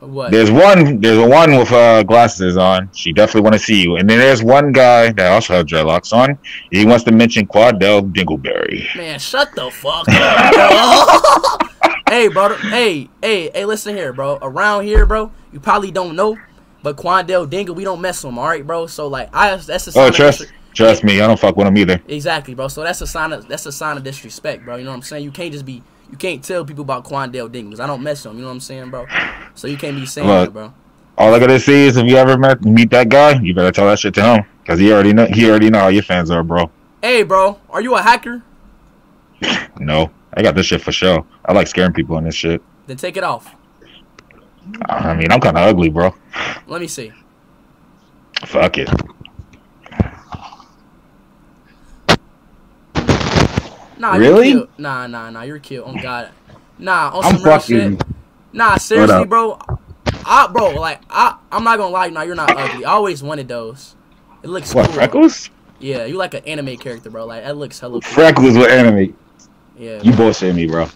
S1: What?
S28: There's one there's a one with uh, glasses on. She definitely want to see you. And then there's one guy that also has dreadlocks on. He wants to mention Quandale Dingleberry.
S1: Man, shut the fuck up, bro. hey, bro. Hey, hey, hey, listen here, bro. Around here, bro, you probably don't know, but Quandale Dingle, we don't mess with him, all right, bro? So, like, I that's a
S28: Oh, trust trust me, I don't fuck with them either.
S1: Exactly, bro. So that's a sign of that's a sign of disrespect, bro. You know what I'm saying? You can't just be you can't tell people about Quandale 'cause I don't mess with him. You know what I'm saying, bro? So you can't be saying
S28: Look,
S1: that, bro.
S28: All I gotta say is if you ever met meet that guy, you better tell that shit to him. Cause he already know he already know how your fans are, bro.
S1: Hey, bro, are you a hacker?
S28: No. I got this shit for sure. I like scaring people on this shit.
S1: Then take it off.
S28: I mean, I'm kind of ugly, bro.
S1: Let me see.
S28: Fuck it.
S1: Nah,
S28: Really?
S1: You're cute. Nah, nah, nah. You're cute. Oh God. Nah, on some I'm real
S28: fucking-
S1: shit. Nah, seriously, bro. I, bro, like, I, I'm not gonna lie. Nah, you're not ugly. I always wanted those. It looks
S28: What,
S1: cool.
S28: freckles?
S1: Yeah, you like an anime character, bro. Like that looks hella cool.
S28: Freckles with anime.
S1: Yeah.
S28: You bullshit me, bro.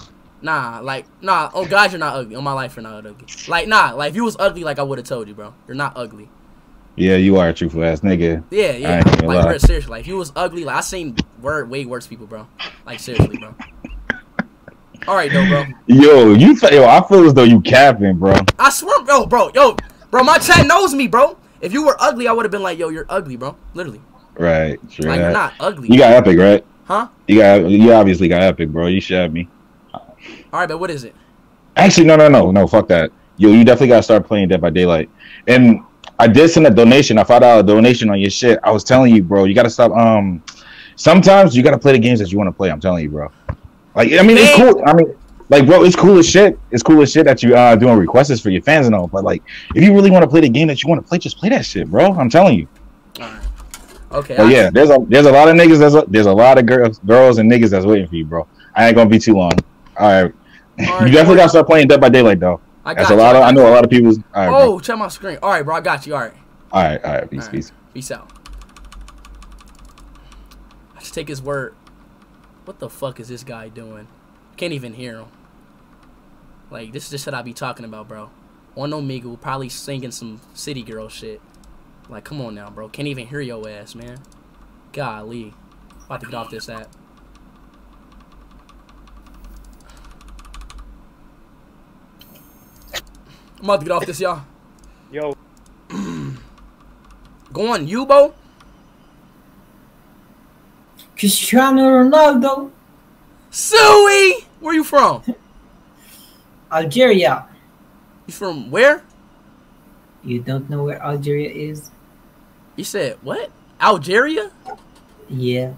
S1: Nah, like, nah. Oh God, you're not ugly. On my life, you're not ugly. Like, nah. Like, if you was ugly, like I would have told you, bro. You're not ugly.
S28: Yeah, you are a truthful ass nigga.
S1: Yeah, yeah. Like, bro, seriously. Like, if you was ugly, like I seen word way worse people, bro. Like, seriously, bro. All right, though, bro.
S28: Yo, you yo, I feel as though you capping, bro.
S1: I swear, bro, bro, yo, bro, my chat knows me, bro. If you were ugly, I would have been like, yo, you're ugly, bro. Literally.
S28: Right, true.
S1: Like, you're not ugly.
S28: You got epic, right?
S1: Huh?
S28: You got you obviously got epic, bro. You shabbed me.
S1: All right, but what is it?
S28: Actually, no, no, no, no. Fuck that. Yo, you definitely gotta start playing Dead by Daylight. And I did send a donation. I found out a donation on your shit. I was telling you, bro. You gotta stop. Um, sometimes you gotta play the games that you want to play. I'm telling you, bro. Like, I mean, it's cool. I mean, like, bro, it's cool as shit. It's cool as shit that you uh doing requests for your fans and all. But like, if you really want to play the game that you want to play, just play that shit, bro. I'm telling you.
S1: Okay.
S28: But yeah, there's a there's a lot of niggas. There's a, there's a lot of girls, girls and niggas that's waiting for you, bro. I ain't gonna be too long. All right, you definitely gotta start playing Dead by Daylight, though.
S1: I
S28: That's
S1: got
S28: a
S1: you,
S28: lot of. I know a lot of people's. Right, bro.
S1: oh, check my screen. All right, bro, I got you. All right.
S28: All right, all right. Peace,
S1: All right.
S28: peace.
S1: Peace out. I just take his word. What the fuck is this guy doing? Can't even hear him. Like, this is the shit I be talking about, bro. On Omegle, probably singing some city girl shit. Like, come on now, bro. Can't even hear your ass, man. Golly. About to get off this app. I'm about to get off this, y'all.
S21: Yo.
S1: Go on, Yubo.
S29: Cristiano Ronaldo.
S1: Suey! Where you from?
S29: Algeria.
S1: You from where?
S29: You don't know where Algeria is?
S1: You said what? Algeria?
S29: Yeah,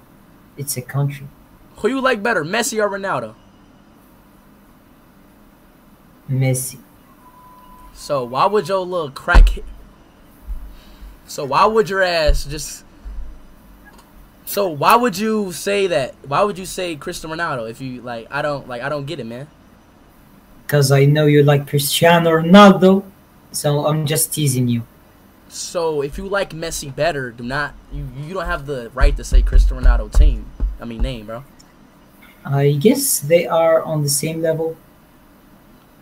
S29: it's a country.
S1: Who you like better, Messi or Ronaldo?
S29: Messi.
S1: So why would your little crack? So why would your ass just? So why would you say that? Why would you say Cristiano Ronaldo if you like? I don't like. I don't get it, man.
S29: Because I know you like Cristiano Ronaldo, so I'm just teasing you.
S1: So if you like Messi better, do not you? You don't have the right to say Cristiano Ronaldo team. I mean name, bro.
S29: I guess they are on the same level.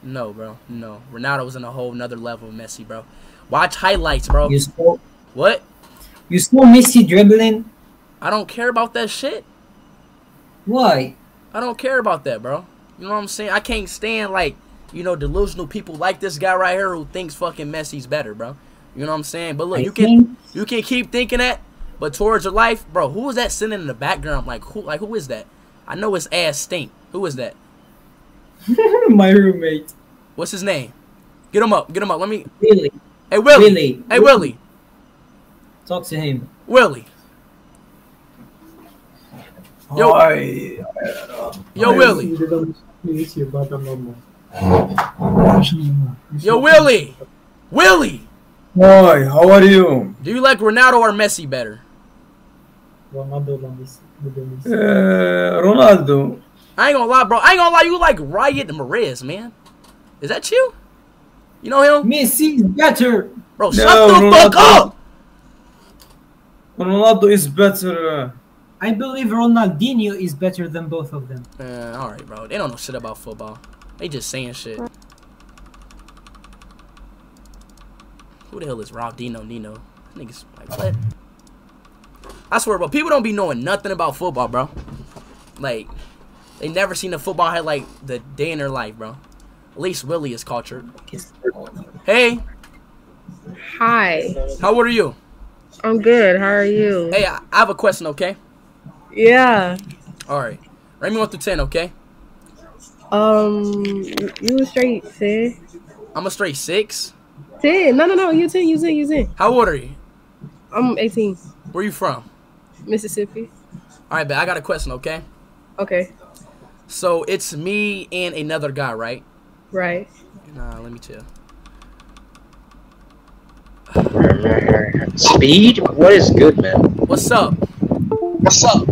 S1: No, bro. No. Ronaldo's in a whole nother level of Messi, bro. Watch highlights, bro.
S29: You saw,
S1: What?
S29: you still Messi dribbling.
S1: I don't care about that shit.
S29: Why?
S1: I don't care about that, bro. You know what I'm saying? I can't stand like, you know, delusional people like this guy right here who thinks fucking Messi's better, bro. You know what I'm saying? But look,
S29: I
S1: you can
S29: think-
S1: you can keep thinking that, but towards your life, bro, who is that sitting in the background? Like who like who is that? I know his ass stink. Who is that?
S29: My roommate.
S1: What's his name? Get him up. Get him up. Let me
S29: Willie.
S1: Hey Willie.
S29: Willie.
S1: Hey Willie.
S29: Talk to him.
S1: Willie. Yo,
S29: Hi.
S1: yo, Willie. Yo, Willie. Willie.
S30: Hi, how are you?
S1: Do you like Ronaldo or Messi better?
S30: Uh, Ronaldo.
S1: I ain't gonna lie, bro. I ain't gonna lie. You like Riyad Mahrez, man. Is that you? You know him?
S29: Messi is better.
S1: Bro,
S30: No,
S1: shut the fuck up.
S30: Ronaldo is better. uh,
S29: I believe Ronaldinho is better than both of them.
S1: Man, all right, bro. They don't know shit about football. They just saying shit. Who the hell is Rob Dino Nino? Niggas like what? I swear, bro. People don't be knowing nothing about football, bro. Like, they never seen a football highlight the day in their life, bro. At least Willie is cultured. Hey,
S17: Hi.
S1: how old are you?
S17: I'm good. How are you?
S1: Hey, I, I have a question, okay?
S17: Yeah.
S1: All right. Rate me one through ten, okay?
S17: Um, you a straight ten.
S1: I'm a straight six.
S17: Ten. No, no, no. You ten. You ten. You ten.
S1: How old are you?
S17: I'm 18.
S1: Where you from?
S17: Mississippi.
S1: All right, but I got a question, okay?
S17: Okay.
S1: So it's me and another guy, right?
S17: Right.
S1: Nah, let me tell.
S13: Speed? What is good, man?
S1: What's up? What's up?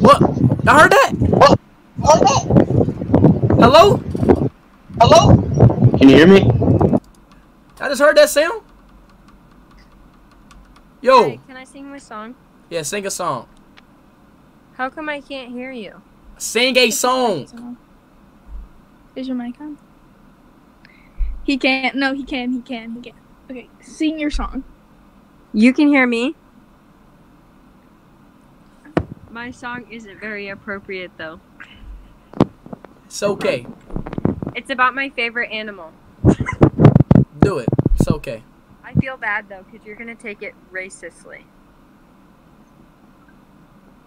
S1: What? I heard that. What? Heard that? Hello? Hello?
S13: Can you hear me?
S1: I just heard that sound. Yo,
S8: Hey, can I sing my song?
S1: yeah, sing a song.
S8: How come I can't hear you?
S1: Sing a song.
S7: Is your mic on? He can't. No, he can. He can. He can. Okay, sing your song.
S8: You can hear me? My song isn't very appropriate though.
S1: It's okay.
S8: It's about my favorite animal.
S1: Do it. It's okay.
S8: I feel bad though, because you're gonna take it racistly.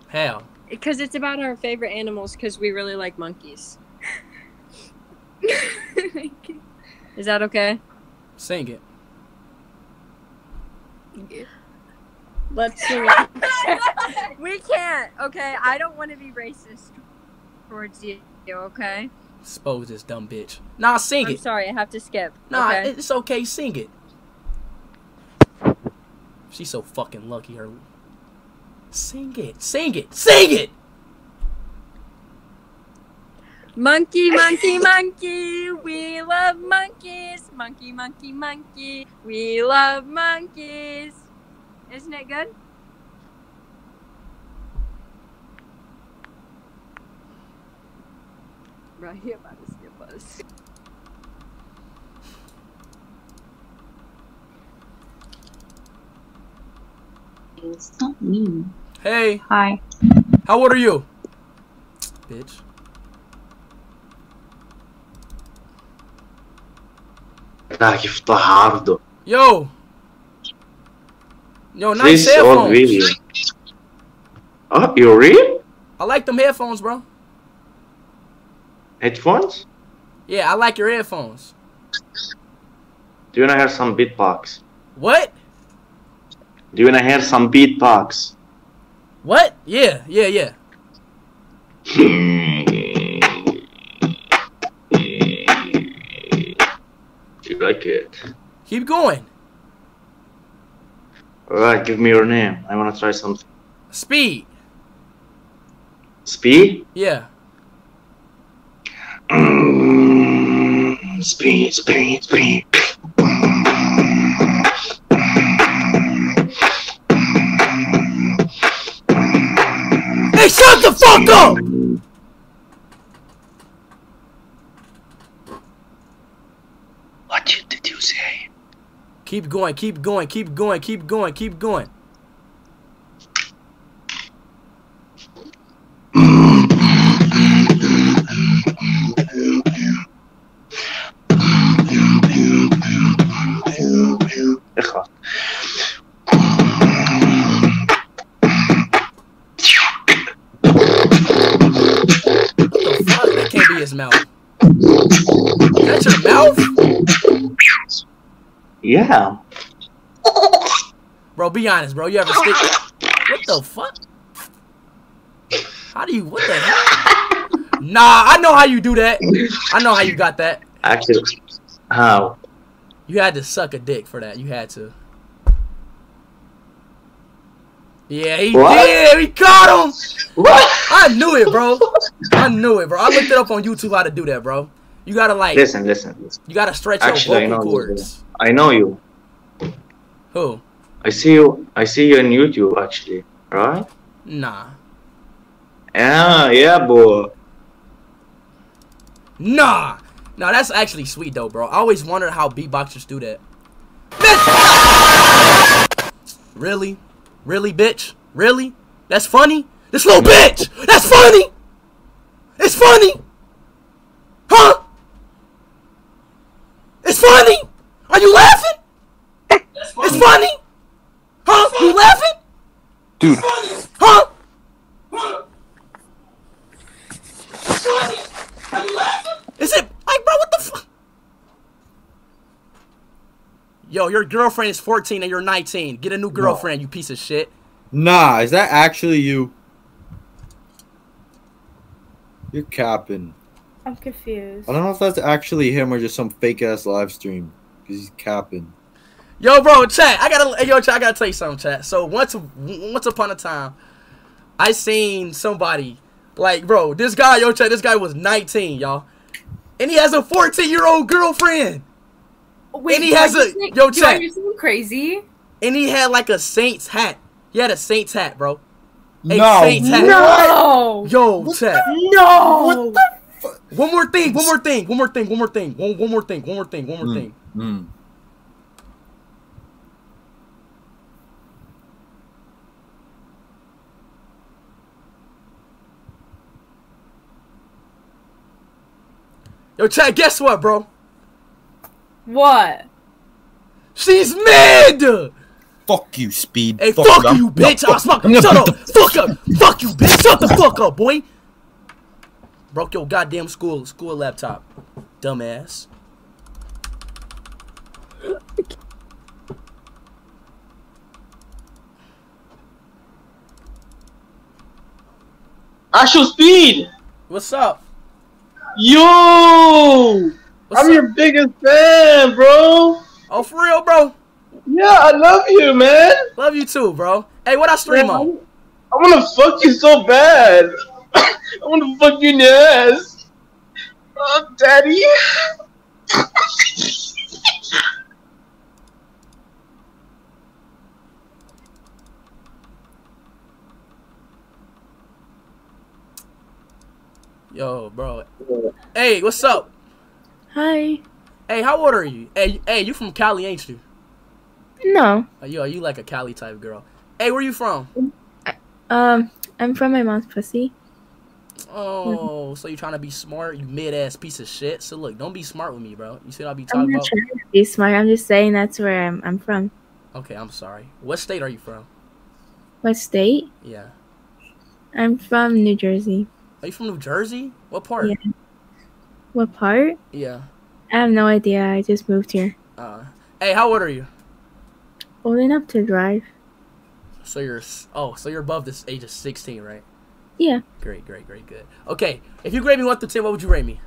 S1: How?
S8: Because it's about our favorite animals, because we really like monkeys. Is that okay?
S1: Sing it.
S8: Let's sing it. we can't. Okay, I don't want to be racist towards you. Okay.
S1: Expose this dumb bitch. Nah, sing
S8: I'm
S1: it.
S8: sorry, I have to skip.
S1: Nah,
S8: okay?
S1: it's okay. Sing it. She's so fucking lucky. Her. Sing it. Sing it. Sing it.
S8: Monkey, monkey, monkey, we love monkeys. Monkey, monkey, monkey, we love monkeys. Isn't it good? Right here, about to skip us.
S31: It's not me.
S1: Hey.
S31: Hi.
S1: How old are you? Bitch.
S13: Ah, que fardo.
S1: Yo. Yo, nice
S32: this old
S1: headphones.
S32: video. Oh, you real?
S1: I like them headphones, bro.
S32: Headphones?
S1: Yeah, I like your headphones.
S32: Do you wanna hear some beatbox?
S1: What?
S32: Do you wanna hear some beatbox?
S1: What? Yeah, yeah, yeah.
S32: You like it?
S1: Keep going.
S32: Alright, give me your name. I wanna try something.
S1: Speed.
S32: Speed?
S1: Yeah.
S32: Speed, speed, speed.
S1: Shut the fuck up!
S32: What did you say?
S1: Keep going, keep going, keep going, keep going, keep going.
S32: Yeah.
S1: Bro, be honest, bro. You ever stick? What the fuck? How do you? What the hell? Nah, I know how you do that. I know how you got that.
S32: Actually, how?
S1: You had to suck a dick for that. You had to. Yeah, he
S32: What?
S1: did. We caught him.
S32: What?
S1: I knew it, bro. I knew it, bro. I looked it up on YouTube how to do that, bro. You gotta like,
S32: Listen, listen, listen.
S1: you gotta stretch
S32: Actually, I
S1: your
S32: know
S1: vocal
S32: you.
S1: cords.
S32: I know you.
S1: Who?
S32: I see you. I see you on YouTube, actually. Right?
S1: Nah.
S32: Ah, yeah, yeah, boy.
S1: Nah. Nah, that's actually sweet though, bro. I always wondered how beatboxers do that. Really? Really, bitch? Really? That's funny? This little bitch! That's funny! It's funny! Huh? It's funny! Are you laughing? It's funny! Huh? You laughing?
S28: Dude.
S1: Huh? Are you laughing? Is it like, bro? What the fuck? Yo, your girlfriend is 14 and you're 19. Get a new girlfriend, you piece of shit.
S33: Nah, is that actually you? You're capping.
S27: I'm confused.
S33: I don't know if that's actually him or just some fake ass live stream. Cause he's capping.
S1: Yo, bro, chat. I gotta, yo, chat. I gotta tell you something, chat. So once, once upon a time, I seen somebody like, bro, this guy, yo, chat. This guy was 19, y'all, and he has a 14 year old girlfriend.
S27: Wait,
S1: and he has a
S27: just think-
S1: yo,
S27: do I
S1: chat.
S27: just seem crazy?
S1: And he had like a Saints hat. He had a Saints hat, bro. A
S27: No.
S1: Saints hat.
S27: No.
S1: Yo, chat.
S27: No. What the?
S1: One more thing, one more thing, one more thing, one more thing, one, one more thing, one more thing, one more thing.
S33: Mm.
S1: Yo, Chad, guess what, bro?
S27: What?
S1: She's mad!
S33: Fuck you, Speed.
S1: Hey,
S33: Fuck
S1: fuck,
S33: you,
S1: bitch!
S33: No,
S1: I'll smoke.
S33: I'm
S1: Shut up! Fuck up! Fuck you, bitch! Shut the fuck up, boy! Broke your goddamn school school laptop, dumbass.
S21: Actual speed.
S1: What's up?
S21: Yo, I'm your biggest fan, bro.
S1: Oh, for real, bro?
S21: Yeah, I love you, man.
S1: Love you too, bro. Hey, what I stream on?
S21: I wanna fuck you so bad. I wanna fuck you in the ass. Oh, daddy.
S1: Yo, bro. Hey, what's up?
S2: Hi.
S1: Hey, how old are you? Hey, hey, you from Cali, ain't you?
S2: No.
S1: Are you, are you like a Cali type girl? Hey, where you from?
S2: Um, I'm from my mom's pussy.
S1: Oh, so you're trying to be smart, you mid ass piece of shit. So look, don't be smart with me, bro. You see what I be talking I'm
S2: not
S1: about?
S2: trying to be smart. I'm just saying that's where I'm. I'm from.
S1: Okay, I'm sorry. What state are you from?
S34: What state?
S1: Yeah.
S34: I'm from New Jersey.
S1: Are you from New Jersey? What part?
S34: Yeah. What part?
S1: Yeah.
S34: I have no idea. I just moved here.
S1: Uh, hey, how old are you?
S34: Old enough to drive.
S1: So you're oh, so you're above this age of 16, right?
S34: Yeah.
S1: Great, great, great, good. Okay, if you grade me one through ten, what would you rate me?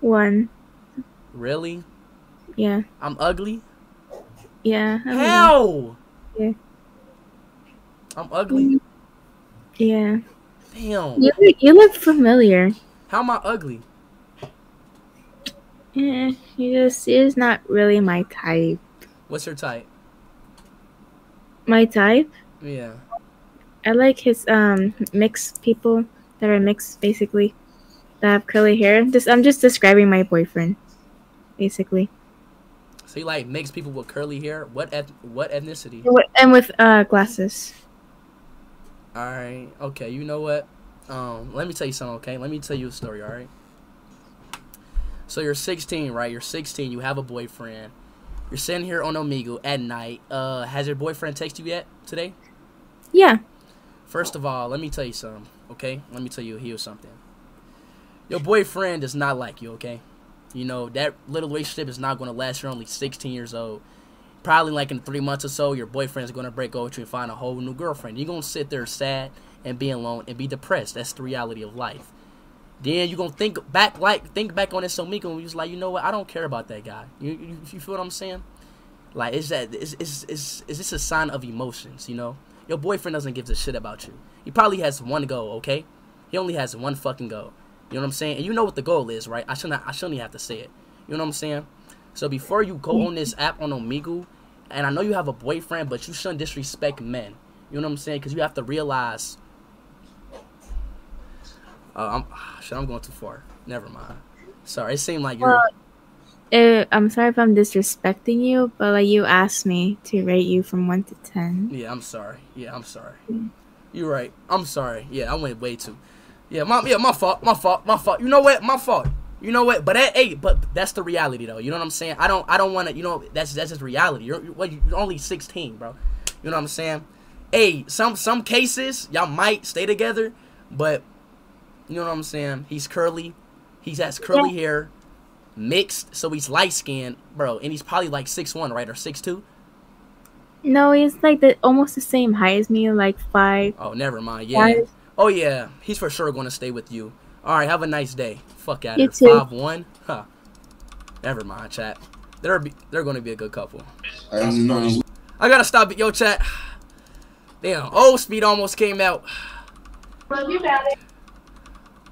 S34: One.
S1: Really?
S34: Yeah.
S1: I'm ugly.
S34: Yeah. I don't know. Yeah.
S1: I'm ugly.
S34: Yeah.
S1: Damn.
S34: You you look familiar.
S1: How am I ugly?
S34: Eh, you just you're not really my type.
S1: What's your type?
S34: My type?
S1: Yeah.
S34: I like his um mixed people that are mixed basically. That have curly hair. Just I'm just describing my boyfriend. Basically.
S1: So you like mixed people with curly hair? What eth- what ethnicity?
S34: And with- And with uh glasses.
S1: All right. Okay. You know what? Um, let me tell you something. Okay. Let me tell you a story. All right. So you're 16, right? You're 16. You have a boyfriend. You're sitting here on Omegle at night. Uh, has your boyfriend texted you yet today?
S34: Yeah.
S1: First of all, let me tell you something. Okay. Let me tell you here something. Your boyfriend does not like you. Okay. You know that little relationship is not going to last. You're only 16 years old. Probably like in three months or so, your boyfriend's going to break up with you and find a whole new girlfriend. You're going to sit there sad and be alone and be depressed. That's the reality of life. Then you're gonna think back, like think back on this Omiko, and you're just like, you know what? I don't care about that guy. You, you, you feel what I'm saying? Like, is that is is is is this a sign of emotions? You know, your boyfriend doesn't give a shit about you. He probably has one goal. Okay, he only has one fucking goal. You know what I'm saying? And you know what the goal is, right? I shouldn't I shouldn't even have to say it. You know what I'm saying? So before you go on this app on Omegle, and I know you have a boyfriend, but you shouldn't disrespect men. You know what I'm saying? Because you have to realize. Uh, I'm shit. I'm going too far. Never mind. Sorry. It seemed like you're.
S34: Uh, I'm sorry if I'm disrespecting you, but like you asked me to rate you from one to ten.
S1: Yeah, I'm sorry. Yeah, I'm sorry. You're right. I'm sorry. Yeah, I went way too. Yeah, my yeah, my fault. My fault. My fault. You know what? My fault. You know what? But that, hey, but that's the reality though. You know what I'm saying? I don't I don't want to. You know that's that's just reality. You're you're, you're only 16, bro. You know what I'm saying? Hey, some some cases y'all might stay together, but you know what I'm saying? He's curly. He has curly hair, mixed, so he's light skinned, bro, and he's probably like six one, right, or six two.
S34: No, he's like the almost the same height as me, like five.
S1: Oh, never mind. Yeah.
S34: Five.
S1: Oh yeah, he's for sure going to stay with you. All right, have a nice day. Fuck out
S34: You
S1: of
S34: too.
S1: here. Five one. Huh. Never mind, chat. They're be, they're going to be a good couple. I gotta stop it, yo, chat. Damn, old speed almost came out.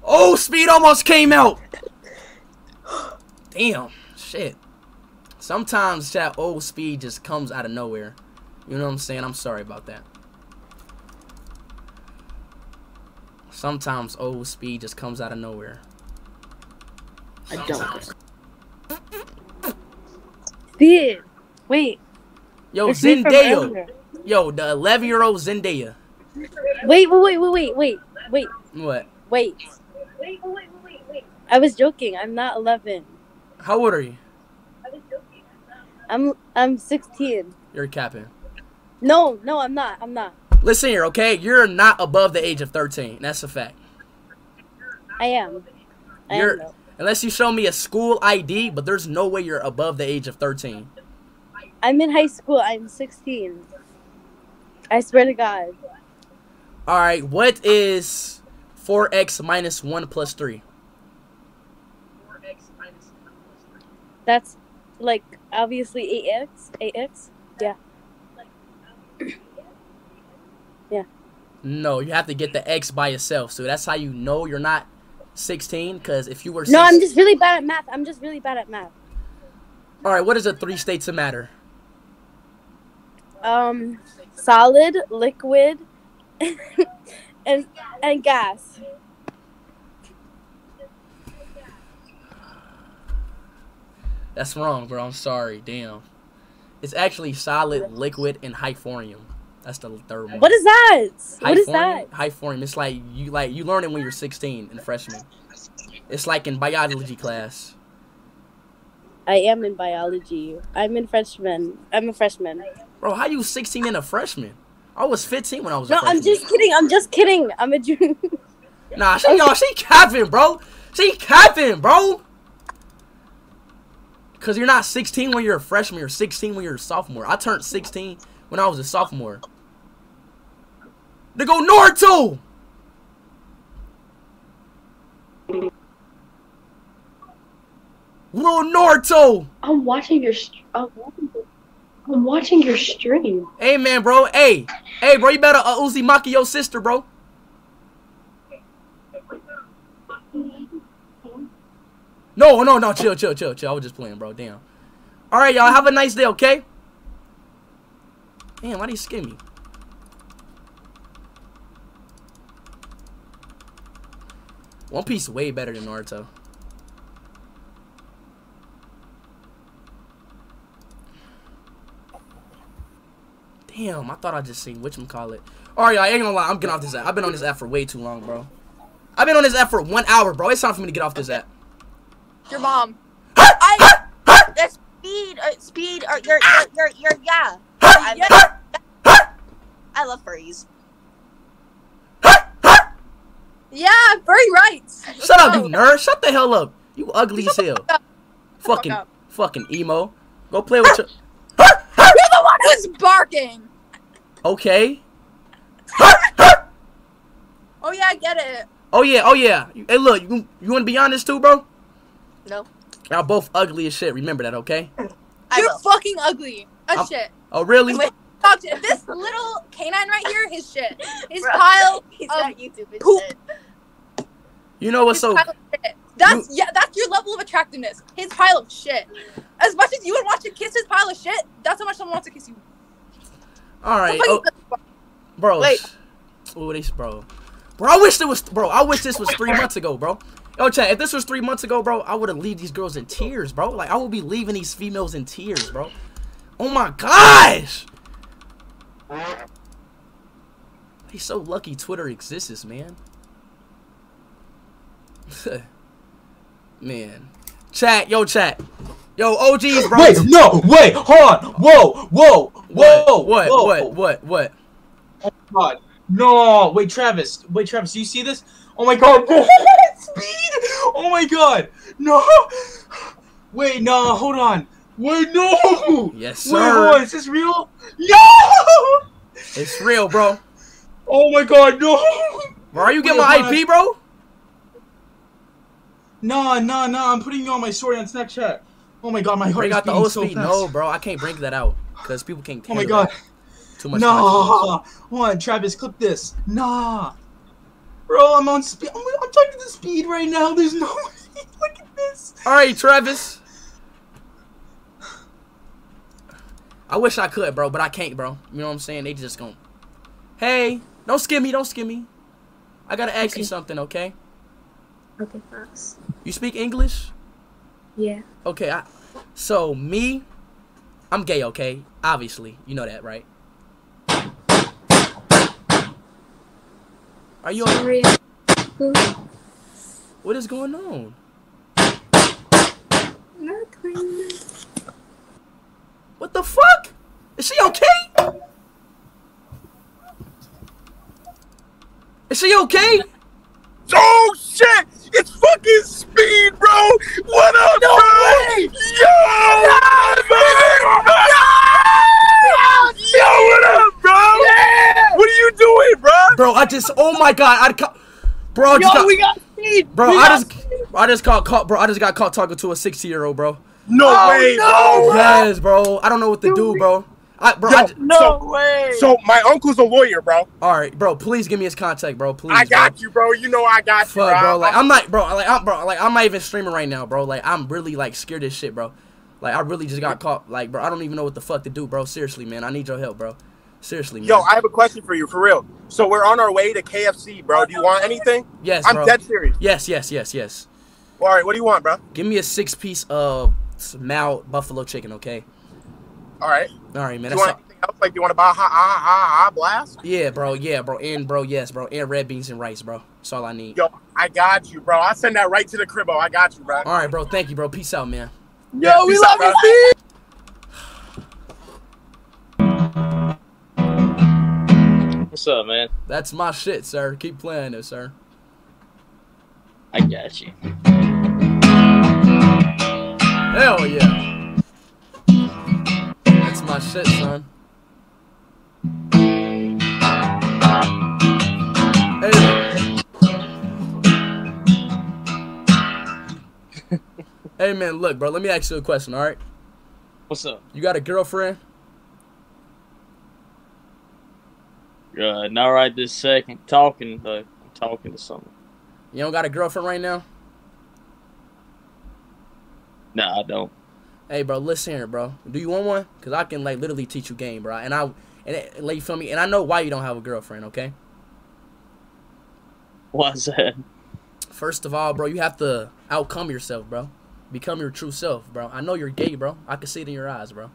S1: Oh, speed almost came out. Damn, shit. Sometimes that old speed just comes out of nowhere. You know what I'm saying? I'm sorry about that. Sometimes old speed just comes out of nowhere.
S8: I don't. Speed. Wait.
S1: Yo,
S8: It's
S1: Zendaya. Yo, the 11 year old Zendaya.
S8: Wait, wait, wait, wait, wait, wait, What? wait,
S1: What?
S8: wait. I was joking. I'm not 11.
S1: How old are you?
S8: I'm I'm 16.
S1: You're capping.
S8: No, no, I'm not. I'm not.
S1: Listen here, okay? You're not above the age of 13. That's a fact.
S8: I am. I
S1: You're
S8: though.
S1: unless you show me a school ID, but there's no way you're above the age of 13.
S8: I'm in high school. I'm 16. I swear to God.
S1: All right, what is 4x minus 1 plus 3?
S8: That's like obviously 8x. 8x. Yeah. yeah.
S1: No, you have to get the x by yourself. So that's how you know you're not 16 cuz if you were
S8: No, I'm just really bad at math. I'm just really bad at math.
S1: All right, what is the three states of matter?
S8: Um, solid, liquid, and and gas.
S1: That's wrong, bro. I'm sorry. Damn. It's actually solid, liquid, and hyphorium. That's the third one.
S8: What is that? What is that?
S1: Hyphorium. It's like you like you learn it when you're 16 and freshman. It's like in biology class.
S8: I am in biology. I'm in freshman. I'm a freshman.
S1: Bro, how you 16 and a freshman? I was 15 when I was a
S35: No. I'm just kidding. I'm just kidding. I'm a junior.
S1: Nah, she y'all, she capping, bro. She capping, bro. Cause you're not 16 when you're a freshman. You're 16 when you're a sophomore. I turned 16 when I was a sophomore. They go Naruto. Little Naruto.
S8: I'm watching your. I'm, watching, I'm watching your stream.
S1: Hey man, bro. Hey, hey, bro. You better uh, Uzumaki your sister, bro. No, no, no. Chill, chill, chill, chill. I was just playing, bro. Damn. All right, y'all. Have a nice day, okay? Damn, why do you scare me? One Piece way better than Naruto. Damn, I thought I just seen whatchamacallit. Alright, y'all, I ain't gonna lie, I'm getting off this app. I've been on this app for way too long, bro. I've been on this app for one hour, bro. It's time for me to get off this app.
S36: Your mom. I. That's speed. Uh, speed. Or your. Your. Your. your yeah. I, I love furries.
S37: Yeah, furry rights.
S1: Shut up, you nerd. Shut the hell up. You ugly as hell. Fucking,
S37: up.
S1: fucking emo. Go play with your.
S37: You're the one who's barking.
S1: Okay.
S37: Oh yeah, I get it.
S1: Oh yeah, oh yeah. Hey, look, you you want to be honest too, bro?
S36: No.
S1: Y'all both ugly as shit. Remember that, okay?
S37: You're fucking ugly. As
S1: I'm-
S37: shit.
S1: Oh really?
S37: Wait, talk to this little canine right here. His shit. His pile
S36: He's
S37: of
S36: got YouTube and
S37: poop.
S36: shit.
S1: You know what's so?
S37: pile of shit. That's yeah. That's your level of attractiveness. His pile of shit. As much as you would want to kiss his pile of shit, that's how much someone wants to kiss you.
S1: All right, oh, bro.
S37: Wait.
S1: Oh, this, bro. Bro, I wish it was, bro. I wish this was three months ago, bro. Yo, chat. If this was three months ago, bro, I would have leave these girls in tears, bro. Like I would be leaving these females in tears, bro. Oh my gosh. He's so lucky Twitter exists, man. man. Chat, yo, chat. Yo, OGs, bro.
S23: Wait, no, wait, hold on. Whoa, whoa, whoa,
S1: What? What?
S23: whoa.
S1: What? What? What?
S23: Oh my god. No, wait, Travis. Wait, Travis, do you see this? Oh my god. Speed! Oh my god. No. Wait, no, hold on. Wait, no.
S1: Yes,
S23: Wait,
S1: sir.
S23: hold on. Is this real? No.
S1: It's real, bro.
S23: Oh my god, no.
S1: Bro, are you getting
S23: Wait,
S1: my IP, bro?
S23: No, no, no. I'm putting you on my story on Snapchat. Oh my god, my heart
S1: Bring out the old
S23: so
S1: speed.
S23: fast.
S1: No, bro, I can't break that out because people can't.
S23: Oh my god.
S1: Too much.
S23: Nah. Hold on, Travis, clip this. Nah. Bro, I'm on speed. I'm, oh I'm talking to the speed right now. There's no way. Look at this.
S1: All right, Travis. I wish I could, bro, but I can't, bro. You know what I'm saying? They just gon' Hey, don't skim me, don't skim me. I gotta ask you something, okay?
S34: Okay, Fox.
S1: You speak English?
S34: Yeah.
S1: Okay, I, so me, I'm gay, okay? Obviously, you know that, right? Are you?
S34: Sorry.
S1: What is going on?
S34: Nothing.
S1: What the fuck? Is she okay? Is she okay?
S38: Oh shit! It's fucking speed, bro! What up, no bro? Yo! Yo, what up, bro? What are you doing, bro?
S1: Bro, I just, oh my god, I bro, I just
S38: Yo,
S1: got,
S38: we got speed.
S1: bro,
S38: We
S1: I
S38: got
S1: just, I just caught, caught, bro, I just got caught talking to a 60 year old, bro.
S38: No
S23: Oh,
S38: way, bro.
S1: Yes, bro, I don't know what to do, bro. I, bro, I,
S38: Yo,
S1: j-
S38: no way. So my uncle's a lawyer, bro.
S1: all right, bro, please give me his contact, bro, please.
S38: I got
S1: bro.
S38: you, bro. You know I got you,
S1: Fuck, bro.
S38: bro.
S1: Like I'm not, bro. Like I'm, bro. Like I'm not even streaming right now, bro. Like I'm really like scared as shit, bro. Like I really just got caught. Like, bro, I don't even know what the fuck to do, bro. Seriously, man. I need your help, bro. Seriously, man.
S38: Yo, I have a question for you, for real. So we're on our way to KFC, bro. Do you want anything?
S1: yes,
S38: I'm
S1: bro.
S38: dead serious.
S1: Yes, yes, yes, yes.
S38: All right, what do you want, bro?
S1: Give me a six piece of Mal buffalo chicken, okay?
S38: All right.
S1: All right, man.
S38: Do you
S1: That's
S38: want
S1: all.
S38: anything else? Like, do you want to buy a hot, hot, hot, hot blast?
S1: Yeah, bro. Yeah, bro. And bro, yes, bro. And red beans and rice, bro. That's all I need.
S38: Yo, I got you, bro. I'll send that right to the cribbo. I got you, bro.
S1: All right, bro. Thank you, bro. Peace out, man.
S38: Yo, we love you,
S39: What's up, man?
S1: That's my shit, sir. Keep playing it, sir.
S39: I got you.
S1: Hell yeah. That's my shit, son. Hey. hey man, look, bro. Let me ask you a question, all right?
S39: What's up?
S1: You got a girlfriend?
S39: Uh, not right this second. Talking, but I'm talking to someone.
S1: You don't got a girlfriend right now?
S39: Nah, I don't.
S1: Hey, bro, listen here, bro. Do you want one? Cause I can like literally teach you game, bro. And I and it, like you feel me. And I know why you don't have a girlfriend. Okay.
S39: Why's that?
S1: First of all, bro, you have to outcome yourself, bro. Become your true self, bro. I know you're gay, bro. I can see it in your eyes, bro.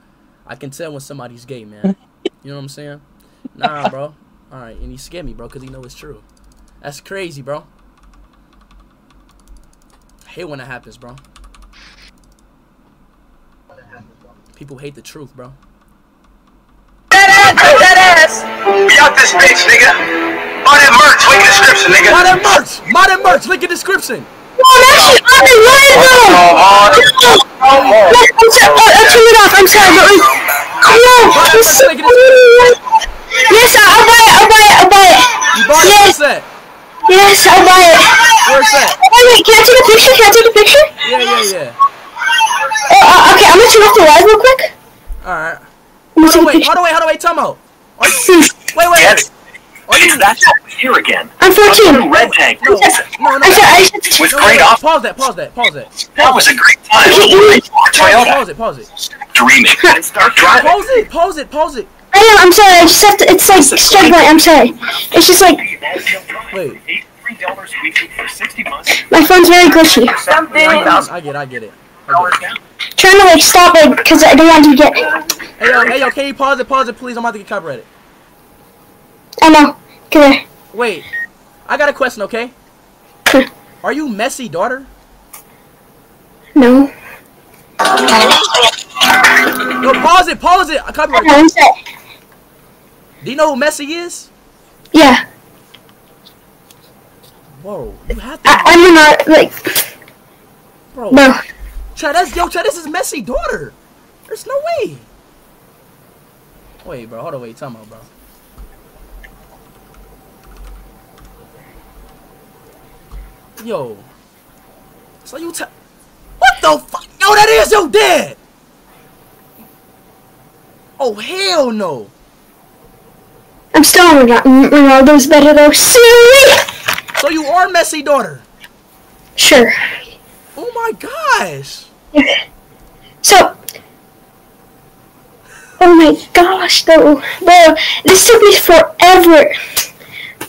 S1: I can tell when somebody's gay, man. you know what I'm saying? Nah, bro. All right, and he scared me, bro, cause he know it's true. That's crazy, bro. I hate when that happens, bro. People hate the truth, bro.
S40: That ass! We out this bitch, nigga. Buy that merch, link in the description, nigga.
S1: Buy that merch! Buy that merch! Link in description.
S40: I'm sorry,
S41: I'll turn it off. I'm sorry, but like, no, it's so Yes, I'll buy it. I'll buy it. I'll buy it.
S1: You bought it?
S41: yes.
S1: Where's that?
S41: Yes, I'll buy it.
S1: Where's that?
S41: Wait, wait, can I take a picture? Can I take a picture?
S1: Yeah, yeah, yeah.
S41: Oh, uh, okay, I'm gonna turn off the live real quick.
S1: Alright. Hold on, wait, hold on, wait, hold on, wait, Tomo. Are you, wait, wait, wait. Are you,
S40: That's here again.
S41: I'm 14.
S40: Red tank.
S1: No, no, no.
S41: I said, I said,
S40: Was
S1: no,
S40: great
S1: wait,
S40: off.
S1: Pause that, pause that, pause that.
S40: That was a great time.
S41: Okay, you-
S1: Pause it, pause it, pause it.
S40: Dreaming start driving.
S1: Pause it, pause it, pause it.
S41: Oh, I know, I'm sorry, I just have to, it's like, straight light, I'm sorry. It's just like,
S1: Wait.
S40: Three dollars weekly for sixty months.
S41: my phone's very glitchy.
S1: I get it, I get it.
S41: Trying to like stop it, because I don't want to get,
S1: Hey, yo, hey, yo, can you pause it, pause it, please? I'm about to get copyrighted.
S41: I know, come here.
S1: Wait, I got a question, okay? Are you messy daughter?
S41: No.
S1: No, pause it, pause it. I copyright. Do you know who Messi is?
S41: Yeah,
S1: Whoa, you have to,
S41: I, I'm not, like,
S1: bro.
S41: bro.
S1: Chad, that's yo, Chad, this is Messi daughter. There's no way. Wait, bro, hold on, wait, time out, bro. Yo, so you tell? What the fuck? Yo, that is your dad. Oh hell no.
S41: I'm still on Ronaldo. Ronaldo's better though. Silly!
S1: So you are Messi daughter?
S41: Sure.
S1: Oh my gosh.
S41: So, oh my gosh, though, bro, this took me forever.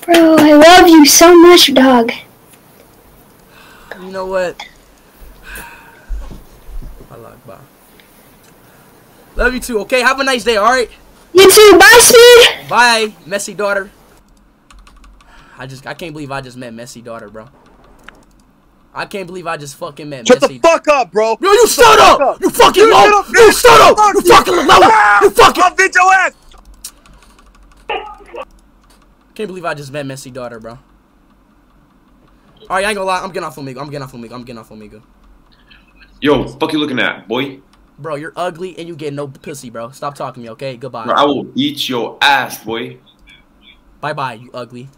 S41: Bro, I love you so much, dog.
S1: You know what? Allah Akbar. Love you too. Okay, have a nice day. All right.
S41: You too. Bye, Speed.
S1: Bye, Messi daughter. I just I can't believe I just met Messi daughter, bro. I can't believe I just fucking met
S42: Shut
S1: Messi.
S42: the fuck up, bro.
S1: Yo, you
S42: Shut
S1: shut
S42: fuck
S1: up! You fucking
S42: You
S1: low!
S42: shut up,
S1: You shut up! You
S42: you.
S1: fucking low!
S42: Ah!
S1: You fucking.
S42: I'll beat your ass.
S1: Can't believe I just met Messi daughter, bro. Alright, I ain't gonna lie. I'm getting off Omegle. I'm getting off Omegle. I'm getting off Omegle.
S43: Yo, fuck you looking at, boy?
S1: Bro, you're ugly and you get no pussy, bro. Stop talking to me, okay? Goodbye.
S43: Bro, I will beat your ass, boy.
S1: Bye bye, you ugly.